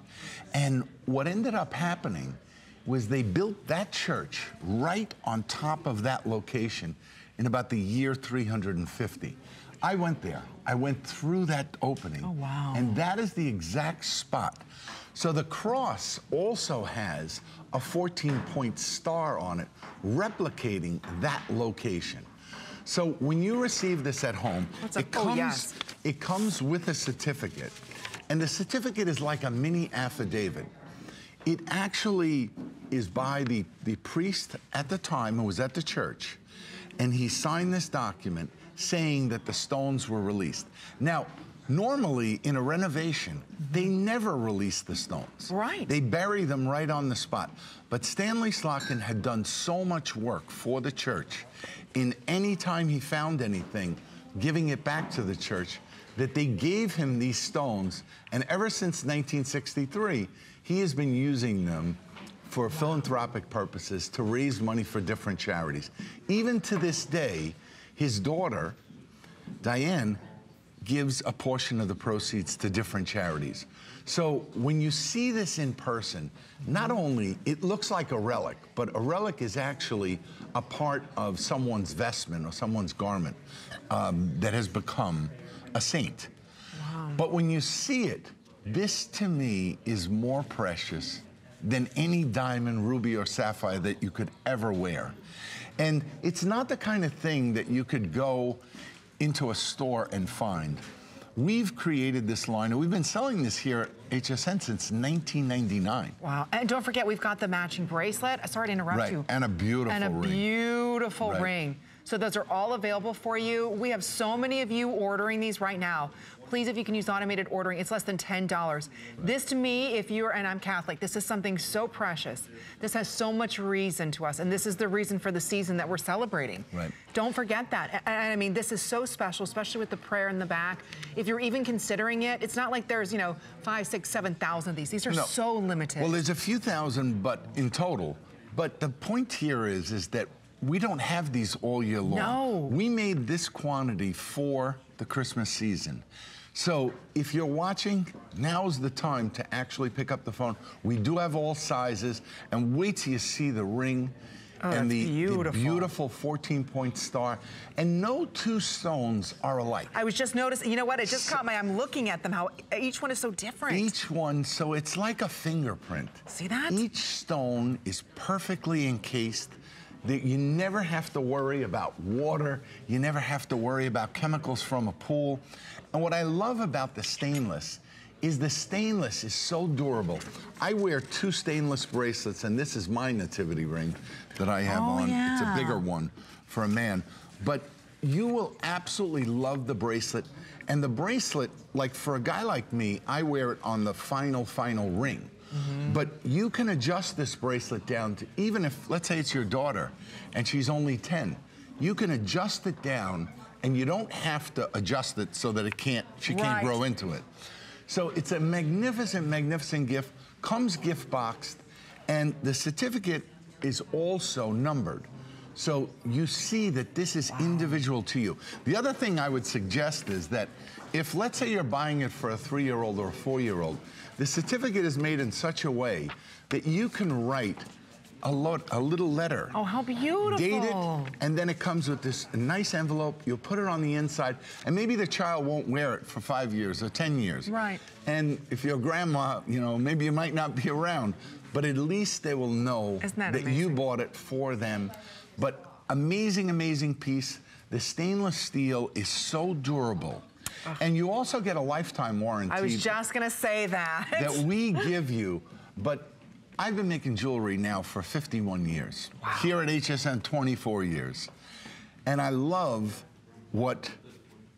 And what ended up happening was they built that church right on top of that location in about the year 350. I went there. I went through that opening. Oh, wow. And that is the exact spot. So the cross also has a 14 point star on it, replicating that location. So when you receive this at home, it oh, comes, oh, yes. it comes with a certificate. And the certificate is like a mini affidavit. It actually is by the, the priest at the time who was at the church, and he signed this document saying that the stones were released. Now, normally in a renovation, they never release the stones. Right. They bury them right on the spot. But Stanley Slotkin had done so much work for the church in any time he found anything giving it back to the church that they gave him these stones, and ever since 1963, he has been using them for philanthropic purposes to raise money for different charities. Even to this day, his daughter, Diane, gives a portion of the proceeds to different charities. So when you see this in person, not only it looks like a relic, but a relic is actually a part of someone's vestment or someone's garment um, that has become a saint. Wow. But when you see it, this to me is more precious than any diamond, ruby, or sapphire that you could ever wear. And it's not the kind of thing that you could go into a store and find. We've created this line, and we've been selling this here at HSN since 1999. Wow. And don't forget, we've got the matching bracelet. Sorry to interrupt right. you. And a beautiful and a ring. beautiful right. ring. So those are all available for you. We have so many of you ordering these right now please, if you can use automated ordering, it's less than $10. This to me, if you're, and I'm Catholic, this is something so precious. This has so much reason to us, and this is the reason for the season that we're celebrating. Right. Don't forget that. And I mean, this is so special, especially with the prayer in the back. If you're even considering it, it's not like there's, you know, five, six, seven thousand of these. These are no. so limited. Well, there's a few thousand, but in total. But the point here is, is that we don't have these all year long. No. We made this quantity for the Christmas season. So if you're watching, now's the time to actually pick up the phone. We do have all sizes, and wait till you see the ring oh, and the beautiful. the beautiful 14-point star. And no two stones are alike. I was just noticing, you know what, it just so, caught my, I'm looking at them, how each one is so different. Each one, so it's like a fingerprint. See that? Each stone is perfectly encased that you never have to worry about water, you never have to worry about chemicals from a pool. And what I love about the stainless is the stainless is so durable. I wear two stainless bracelets, and this is my nativity ring that I have oh, on. Yeah. It's a bigger one for a man. But you will absolutely love the bracelet. And the bracelet, like for a guy like me, I wear it on the final, final ring. Mm -hmm. But you can adjust this bracelet down to, even if, let's say it's your daughter and she's only 10, you can adjust it down and you don't have to adjust it so that it can't, she right. can't grow into it. So it's a magnificent, magnificent gift, comes gift boxed, and the certificate is also numbered. So you see that this is wow. individual to you. The other thing I would suggest is that if, let's say you're buying it for a three-year-old or a four-year-old, the certificate is made in such a way that you can write a, lot, a little letter. Oh, how beautiful. Date it, and then it comes with this nice envelope. You'll put it on the inside, and maybe the child won't wear it for five years or 10 years. Right. And if your grandma, you know, maybe you might not be around, but at least they will know that, that you bought it for them. But amazing, amazing piece. The stainless steel is so durable. And you also get a lifetime warranty. I was just going to say that. That we give you. But I've been making jewelry now for 51 years. Wow. Here at HSN, 24 years. And I love what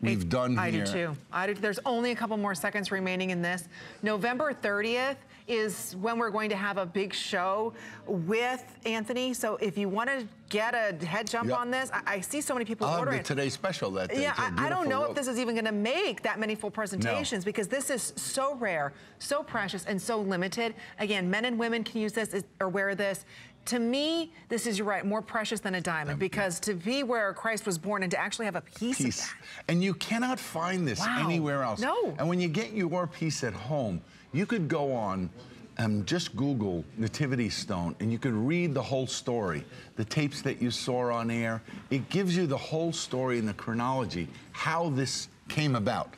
we've done I here. I do too. I do. There's only a couple more seconds remaining in this. November 30th is when we're going to have a big show with Anthony. So if you want to get a head jump yep. on this, I, I, see so many people I'll ordering. Have the today's special that day. Yeah, I, I, don't know if this is even going to make that many full presentations no. because this is so rare, so precious, and so limited. Again, men and women can use this or wear this to me, this is, you're right, more precious than a diamond because to be where Christ was born and to actually have a piece, piece. of that. And you cannot find this wow. anywhere else. No. And when you get your piece at home, you could go on and just Google Nativity Stone and you could read the whole story, the tapes that you saw on air. It gives you the whole story and the chronology, how this came about.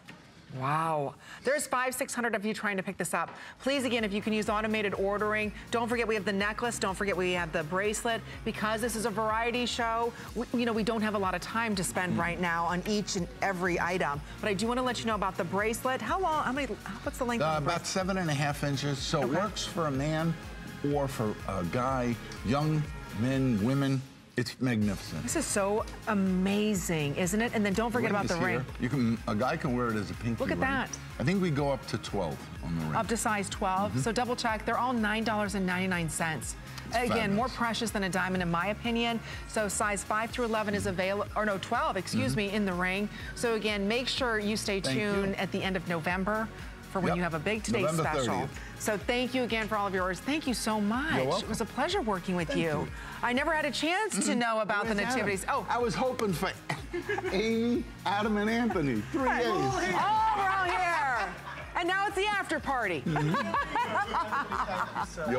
Wow. There's five, 600 of you trying to pick this up. Please, again, if you can use automated ordering, don't forget we have the necklace. Don't forget we have the bracelet. Because this is a variety show, we, you know, we don't have a lot of time to spend right now on each and every item. But I do want to let you know about the bracelet. How long, how many, what's the length uh, the About seven and a half inches. So okay. it works for a man or for a guy, young men, women, It's magnificent. This is so amazing, isn't it? And then don't forget about the is ring. You can a guy can wear it as a pinky Look at ring. that. I think we go up to 12 on the ring. Up to size 12. Mm-hmm. So double check. They're all $9.99. Again, more precious than a diamond in my opinion. So size 5 through 11 is available, or no, 12, excuse me, in the ring. So again, make sure you stay. Thank you. tuned at the end of November for when Yep. you have a big Today November special. 30th. So thank you again for all of yours. Thank you so much. welcome. It was a pleasure working with you. you. Mm-hmm. I never had a chance to know about the Where's Adam? nativities. Oh, I was hoping for Amy, Adam, and Anthony. Three A's. Oh, we're all here. And now it's the after party. You're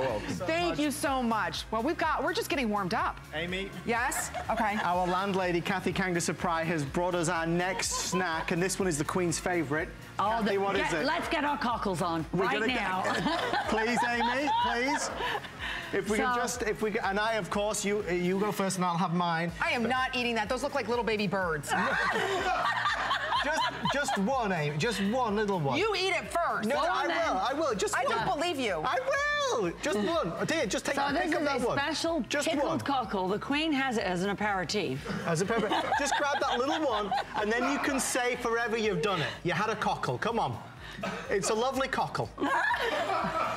welcome. Thank you so much. Well, we've got, we're just getting warmed up. Amy, Yes? Okay. Our landlady, Kathy Kangas Prai, has brought us our next snack, and this one is the Queen's favourite. Oh, Kathy, the- what is get- it? Let's get our cockles on We're right gonna now. Get, please, Amy, please. If we can just, if we can, and I, of course, you you go first, and I'll have mine. I am not eating that. Those look like little baby birds. Just, just one, Amy, just one little one. you eat it first. No, Go I will. I will. Just I one. don't believe you. I will. Just one. Dear, just take So this pick is up that a one. special just pickled one. cockle. The Queen has it as an aperitif. As a pepper. just grab that little one, and then you can say forever you've done it. You had a cockle. Come on. It's a lovely cockle.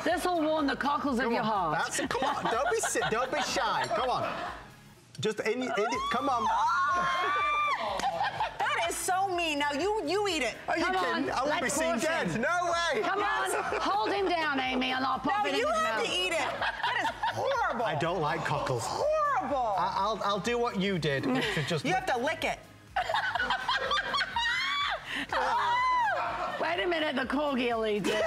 This will warm the cockles of Come your heart. That's it. Come on. Don't be don't be shy. Come on. Just in, in come on. That is so mean. Now you you eat it. Are you Come on, kidding? I won't be seen dead. him. No way. Come on, hold him down, Amy, and I'll pop No, it in you have mouth. to eat it. That is horrible. I don't like cockles. Horrible. I- I'll I'll do what you did. which is just you have to lick it. Wait a minute, the corgi will eat it.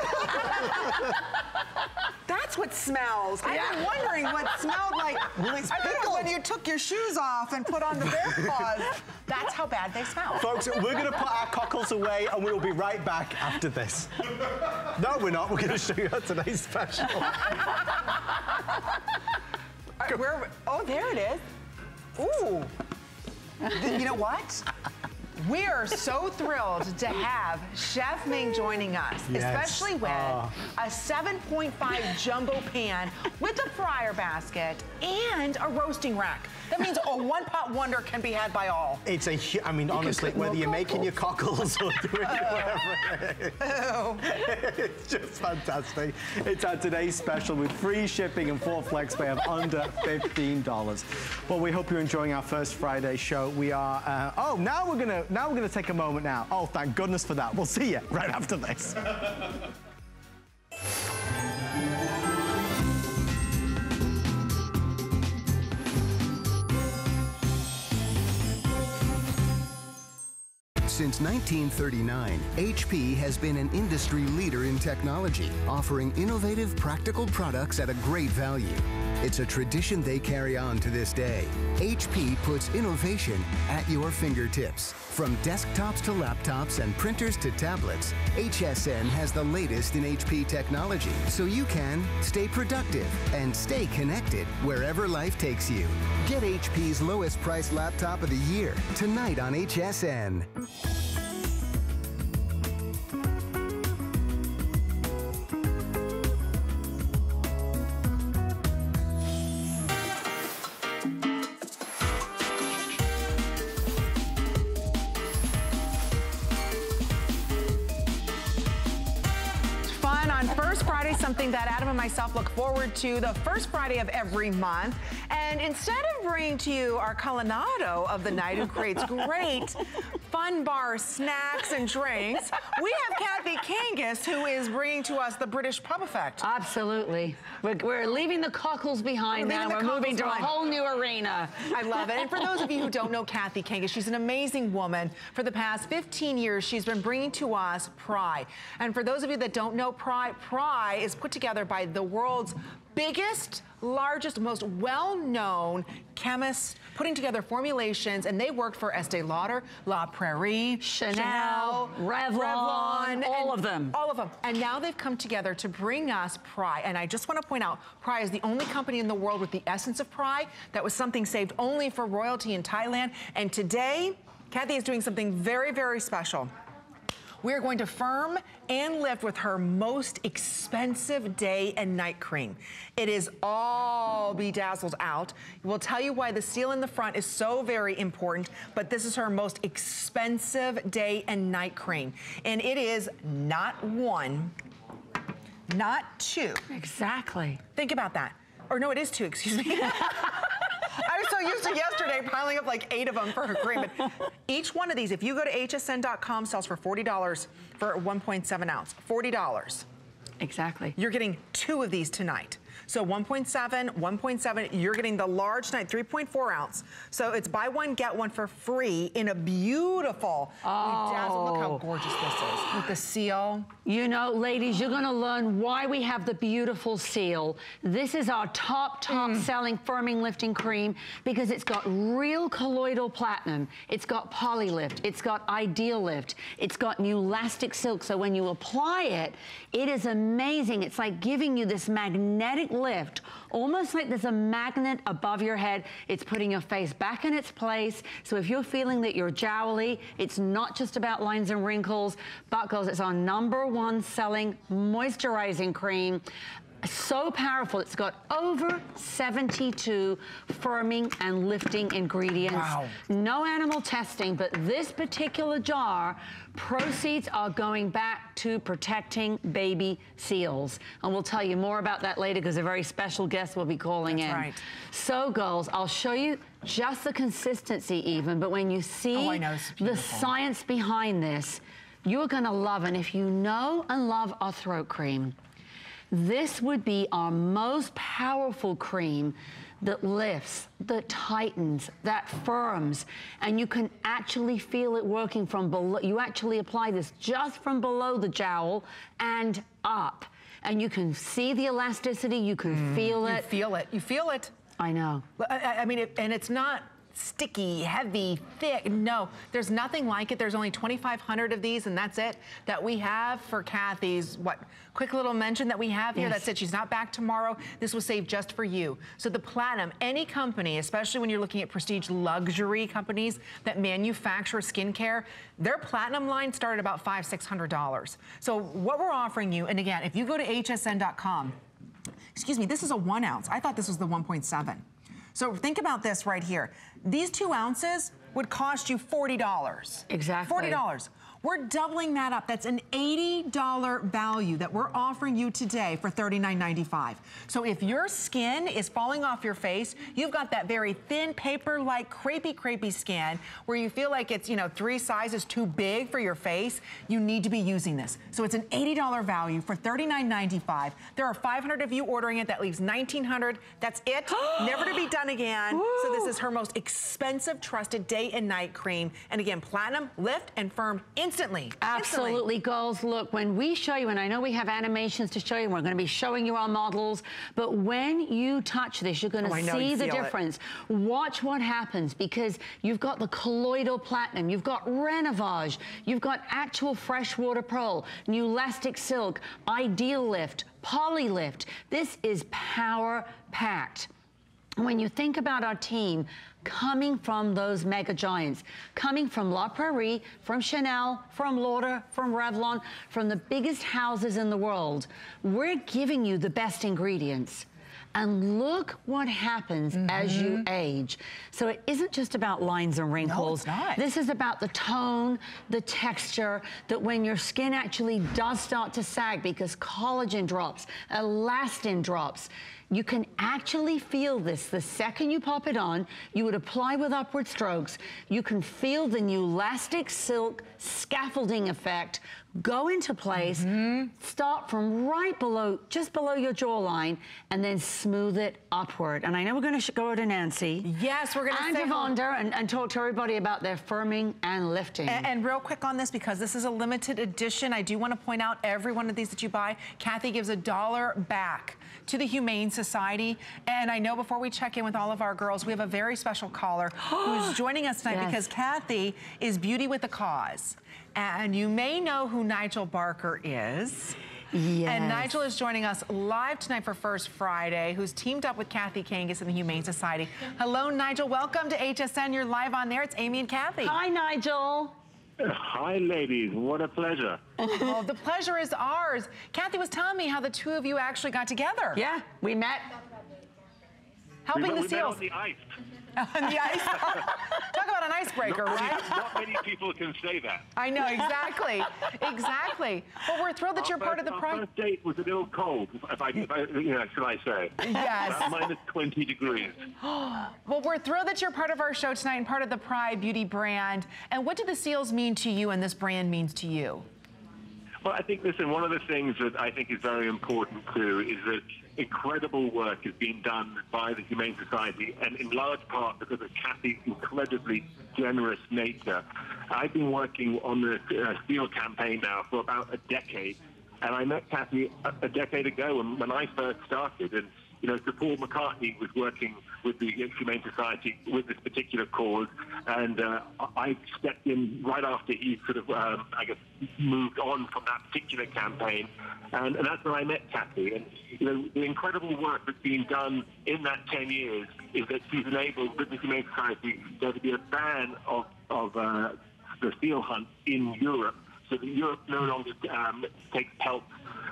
That's what smells. I've been wondering what smelled like. it's I remember pickled. when you took your shoes off and put on the bear paws. That's how bad they smell. Folks, we're going to put our cockles away and we'll be right back after this. No, we're not. We're going to show you how today's special. Where? Oh, there it is. Ooh. You know what? We are so thrilled to have Chef Ming joining us, Yes. especially with Ah. a 7.5 jumbo pan with a fryer basket and a roasting rack. That means a one pot wonder can be had by all. It's a, I hu- I mean, honestly, whether you're making your cockles or doing whatever it is. It's just fantastic. It's our today's special with free shipping and four flex pay of under $15. Well, we hope you're enjoying our first Friday show. We are, uh, oh, now we're gonna, now we're gonna take a moment now. Oh, thank goodness for that. We'll see you right after this. Since 1939, HP has been an industry leader in technology, offering innovative, practical products at a great value. It's a tradition they carry on to this day. HP puts innovation at your fingertips. From desktops to laptops and printers to tablets, HSN has the latest in HP technology so you can stay productive and stay connected wherever life takes you. Get HP's lowest price laptop of the year tonight on HSN. Look forward to the first Friday of every month. And instead of bringing to you our Culinado of the night, who creates great fun bar snacks and drinks, we have Kathy Kangas, who is bringing to us the British pub effect. Absolutely. We're, we're leaving the cockles behind We're now. We're moving to cockles a whole new arena. I love it. And for those of you who don't know Kathy Kangas, she's an amazing woman. For the past 15 years, she's been bringing to us Prai. And for those of you that don't know Prai, Prai is put together by the world's biggest, largest, most well-known chemists putting together formulations, and they worked for Estee Lauder, La Prairie, Chanel, Revlon, all of them. all of them. And now they've come together to bring us Prai. And I just want to point out, Prai is the only company in the world with the essence of Prai. That was something saved only for royalty in Thailand. And today, Kathy is doing something very, very special. We're going to firm and lift with her most expensive day and night cream. It is all bedazzled out. We'll tell you why the seal in the front is so very important, but this is her most expensive day and night cream. And it is not one, not two. Exactly. Think about that. Or no, it is two, excuse me. I used to yesterday piling up like eight of them for her cream. But each one of these, if you go to hsn.com, sells for $40 for 1.7 ounce. $40. Exactly. You're getting two of these tonight. So 1.7, 1.7, you're getting the large tonight, 3.4 ounce. So it's buy one, get one for free in a beautiful, bedazzled, look how Oh. gorgeous this is. With the seal. You know, ladies, you're gonna learn why we have the beautiful seal. This is our top, top mm. selling firming lifting cream because it's got real colloidal platinum. It's got polylift. It's got ideal lift. It's got new elastic silk. So when you apply it, it is amazing. It's like giving you this magnetic lift, almost like there's a magnet above your head. It's putting your face back in its place. So if you're feeling that you're jowly, it's not just about lines and wrinkles, but girls, it's our number one selling moisturizing cream. So powerful. It's got over 72 firming and lifting ingredients. Wow. No animal testing, but this particular jar, proceeds are going back to protecting baby seals. And we'll tell you more about that later because a very special guest will be calling That's in. right. So, girls, I'll show you just the consistency even, but when you see Oh, know, the science behind this, you're gonna love, and if you know and love our throat cream, this would be our most powerful cream that lifts, that tightens, that firms, and you can actually feel it working from below. You actually apply this just from below the jowl and up. And you can see the elasticity, you can mm. feel You it. feel it. You feel it. I know. I, I- I mean, it, and it's not sticky, heavy, thick. No, there's nothing like it. There's only 2,500 of these, and that's it that we have for Kathy's. What quick little mention that we have here? Yes. That's it. She's not back tomorrow. This was saved just for you. So the platinum, any company, especially when you're looking at prestige luxury companies that manufacture skincare, their platinum line started about five, six hundred dollars. So what we're offering you, and again, if you go to hsn.com excuse me, this is a one ounce. I thought this was the 1.7. So think about this right here. These two ounces would cost you $40. Exactly. $40. We're doubling that up. That's an $80 value that we're offering you today for $39.95. So if your skin is falling off your face, you've got that very thin paper-like crepey crepey skin where you feel like it's, you know, three sizes too big for your face, you need to be using this. So it's an $80 value for $39.95. There are 500 of you ordering it. That leaves 1,900. That's it. Never to be done again. So this is her most expensive, trusted day and night cream. And again, platinum, lift, and firm instantly. Instantly. Absolutely, girls. Look, when we show you, and I know we have animations to show you, and we're going to be showing you our models, but when you touch this, you're going to Oh, see the feel it. difference. Watch what happens because you've got the colloidal platinum, you've got Renovage, you've got actual freshwater pearl, new elastic silk, ideal lift, polylift. This is power packed. When you think about our team coming from those mega giants, coming from La Prairie, from Chanel, from Lauder, from Revlon, from the biggest houses in the world, we're giving you the best ingredients. And look what happens as you mm-hmm. age. So it isn't just about lines and wrinkles. it's not. This is about the tone, the texture, that when your skin actually does start to sag because collagen drops, elastin drops, you can actually feel this the second you pop it on. You would apply with upward strokes. You can feel the new elastic silk scaffolding effect go into place, mm-hmm. start from right below, just below your jawline, and then smooth it upward. And I know we're going to go over to Nancy. Yes, we're gonna and say hello- Yvonne and, and talk to everybody about their firming and lifting. And, and real quick on this, because this is a limited edition, I do want to point out every one of these that you buy, Kathy gives a dollar back to the Humane Society. And I know before we check in with all of our girls, we have a very special caller who's joining us tonight Yes. because Kathy is Beauty with a Cause. And you may know who Nigel Barker is. Yes. And Nigel is joining us live tonight for First Friday, who's teamed up with Kathy Kangas and the Humane Society. Hello, Nigel. Welcome to HSN. You're live on there. It's Amy and Kathy. Hi, Nigel. Hi, ladies. What a pleasure. oh, the pleasure is ours. Kathy was telling me how the two of you actually got together. Yeah, we met. Helping we, the we seals. Met on the ice. on the ice. Talk about an icebreaker, not right? Many, not many people can say that. I know, exactly. exactly. Well, we're thrilled that our you're first, part of the our Prai. first date was a little cold, if I, if I you know, should I say. Yes. About minus 20 degrees. well, we're thrilled that you're part of our show tonight and part of the Prai Beauty brand. And what do the seals mean to you and this brand means to you? Well, I think, listen, one of the things that I think is very important too is that incredible work is being done by the Humane Society, and in large part because of Kathy's incredibly generous nature. I've been working on the uh, Steel campaign now for about a decade, and I met Kathy a, a decade ago when, when I first started, and you know, Paul McCartney was working with the Humane Society with this particular cause, and uh, I stepped in right after he sort of, um, I guess, moved on from that particular campaign, and, and that's when I met Kathy. And you know, the incredible work that's been done in that 10 years is that she's enabled the Humane Society there to be a ban of of uh, the seal hunt in Europe, so that Europe no longer um, takes pelts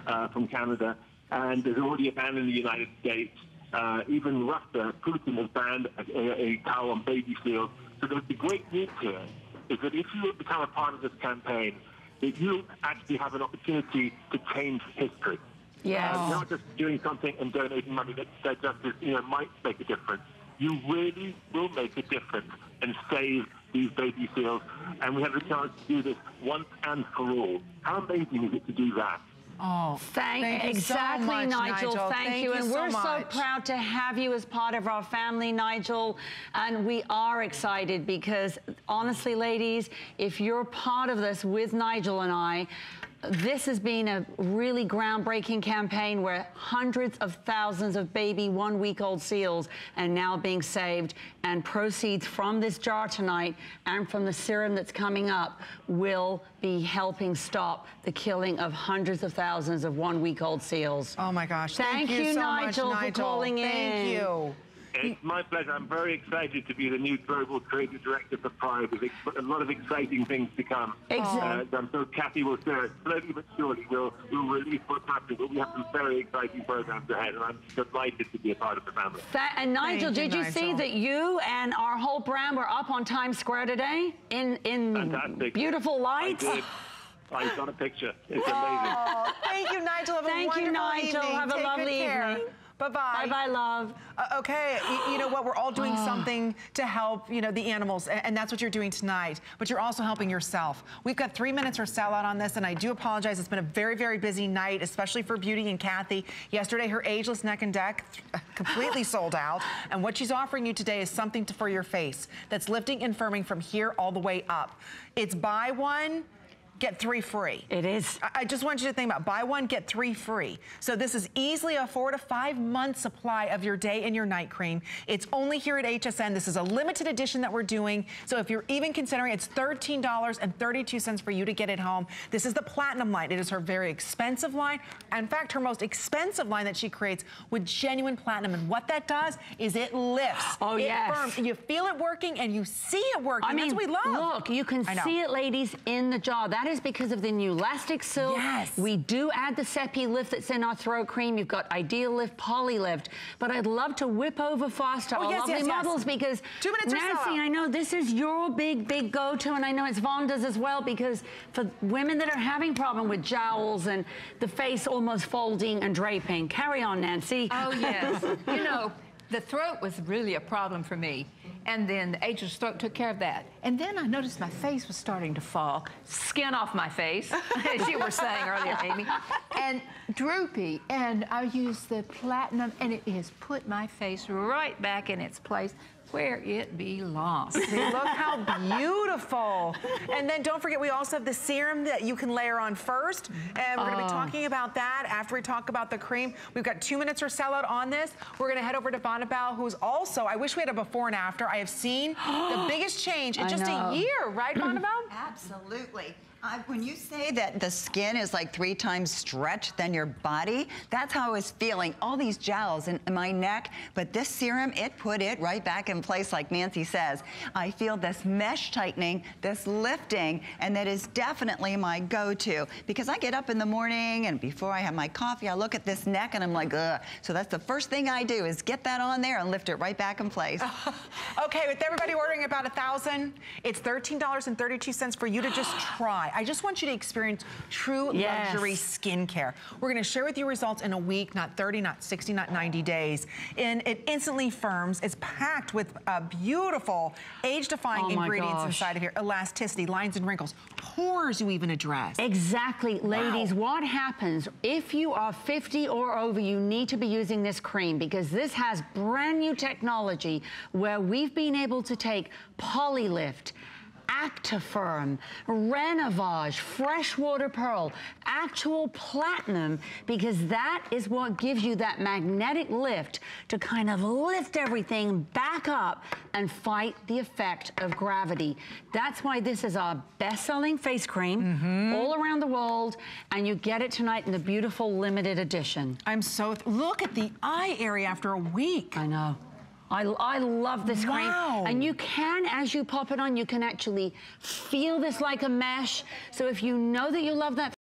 uh, from Canada and there's already a ban in the United States. Uh, even Russia, Putin has banned a, a, a cow on baby seals. So the, the great news here is that if you become a part of this campaign, that you actually have an opportunity to change history. Yes. Uh, not just doing something and donating money that, that just you know might make a difference. You really will make a difference and save these baby seals. And we have the chance to do this once and for all. How amazing is it to do that? Oh, thank, thank you so exactly, much, Nigel. Nigel. Thank, Thank you. you And so we're so proud to have you as part of our family, Nigel. And we are excited because, honestly, ladies, if you're part of this with Nigel and I, this has been a really groundbreaking campaign where hundreds of thousands of baby one week old seals are now being saved and proceeds from this jar tonight and from the serum that's coming up will be helping stop the killing of hundreds of thousands of one week old seals. Oh my gosh. Thank, Thank, you, so Nigel, much, for Nigel. calling in. Thank you. It's my pleasure. I'm very excited to be the new global creative director for Prai with a lot of exciting things to come. Exactly. Uh, I'm sure Kathy will share it slowly but surely. We'll, we'll release what's happening, but we have some very exciting programs ahead, and I'm delighted to be a part of the family. That, and Nigel, Thank did you see that you and our whole brand were up on Times Square today in in Fantastic. beautiful I lights? did. I got a picture. It's amazing. Oh, thank you, Nigel. Have Thank a you, Nigel. evening. Have a lovely good care. evening. Bye-bye. Bye bye, love. Uh, okay, you, you know what? We're all doing something to help, you know, the animals, a- and, that's what you're doing tonight. But you're also helping yourself. We've got three minutes for sellout on this, and I do apologize. It's been a very, very busy night, especially for Beauty and Kathy. Yesterday, her ageless neck and deck completely sold out, and what she's offering you today is something to, for your face that's lifting and firming from here all the way up. It's buy one. Get three free. It is. I- I just want you to think about buy one, get three free. So this is easily a four to five month supply of your day and your night cream. It's only here at HSN. This is a limited edition that we're doing. So if you're even considering, it's $13.32 for you to get it home. This is the platinum line. It is her very expensive line. In fact, her most expensive line that she creates with genuine platinum. And what that does is it lifts. Oh, it yes. firms. You feel it working and you see it working. I mean, That's what we love. look, you can see it, ladies, in the jar. That is because of the new Elastic Silk. Yes. We do add the Sepilift that's in our throat cream. You've got Ideal Lift, Poly Lift. But I'd love to whip over fast to Oh, our yes, lovely yes, yes. models because Two minutes Nancy. I know this is your big, big go-to, and I know it's Vonda's as well because for women that are having problem with jowls and the face almost folding and draping. Carry on, Nancy. Oh, yes. you know, the throat was really a problem for me. And then the ageless throat took care of that. And then I noticed my face was starting to fall, skin off my face, as you were saying earlier, Amy, and droopy. And I used the platinum, and it has put my face right back in its place where it belongs. See, look how beautiful. And then don't forget, we also have the serum that you can layer on first. And we're gonna Oh. be talking about that after we talk about the cream. We've got two minutes or sellout on this. We're gonna head over to Bonnabelle, who's also, I wish we had a before and after. I have seen the biggest change in I just know. a year, right, Bonnabelle? Absolutely. Uh, when you say that the skin is like three times stretched than your body, that's how I was feeling. All these gels in, in my neck, but this serum, it put it right back in place like Nancy says. I feel this mesh tightening, this lifting, and that is definitely my go-to because I get up in the morning and before I have my coffee, I look at this neck and I'm like, ugh. So that's the first thing I do is get that on there and lift it right back in place. okay, with everybody ordering about a thousand, it's $13.32 for you to just try. I just want you to experience true Yes. luxury skincare. We're gonna share with you results in a week, not 30, not 60, not 90 days. And it instantly firms. It's packed with uh, beautiful, age-defying Oh ingredients gosh. inside of here. Elasticity, lines and wrinkles, pores you even address. Exactly. Ladies, what happens if you are 50 or over, you need to be using this cream because this has brand new technology where we've been able to take Polylift, Actifirm, Renovage, Freshwater Pearl, actual platinum, because that is what gives you that magnetic lift to kind of lift everything back up and fight the effect of gravity. That's why this is our best-selling face cream mm-hmm. all around the world, and you get it tonight in the beautiful limited edition. I'm so, look at the eye area after a week. I know. I, I love this Wow. cream. And you can, as you pop it on, you can actually feel this like a mesh. So if you know that you love that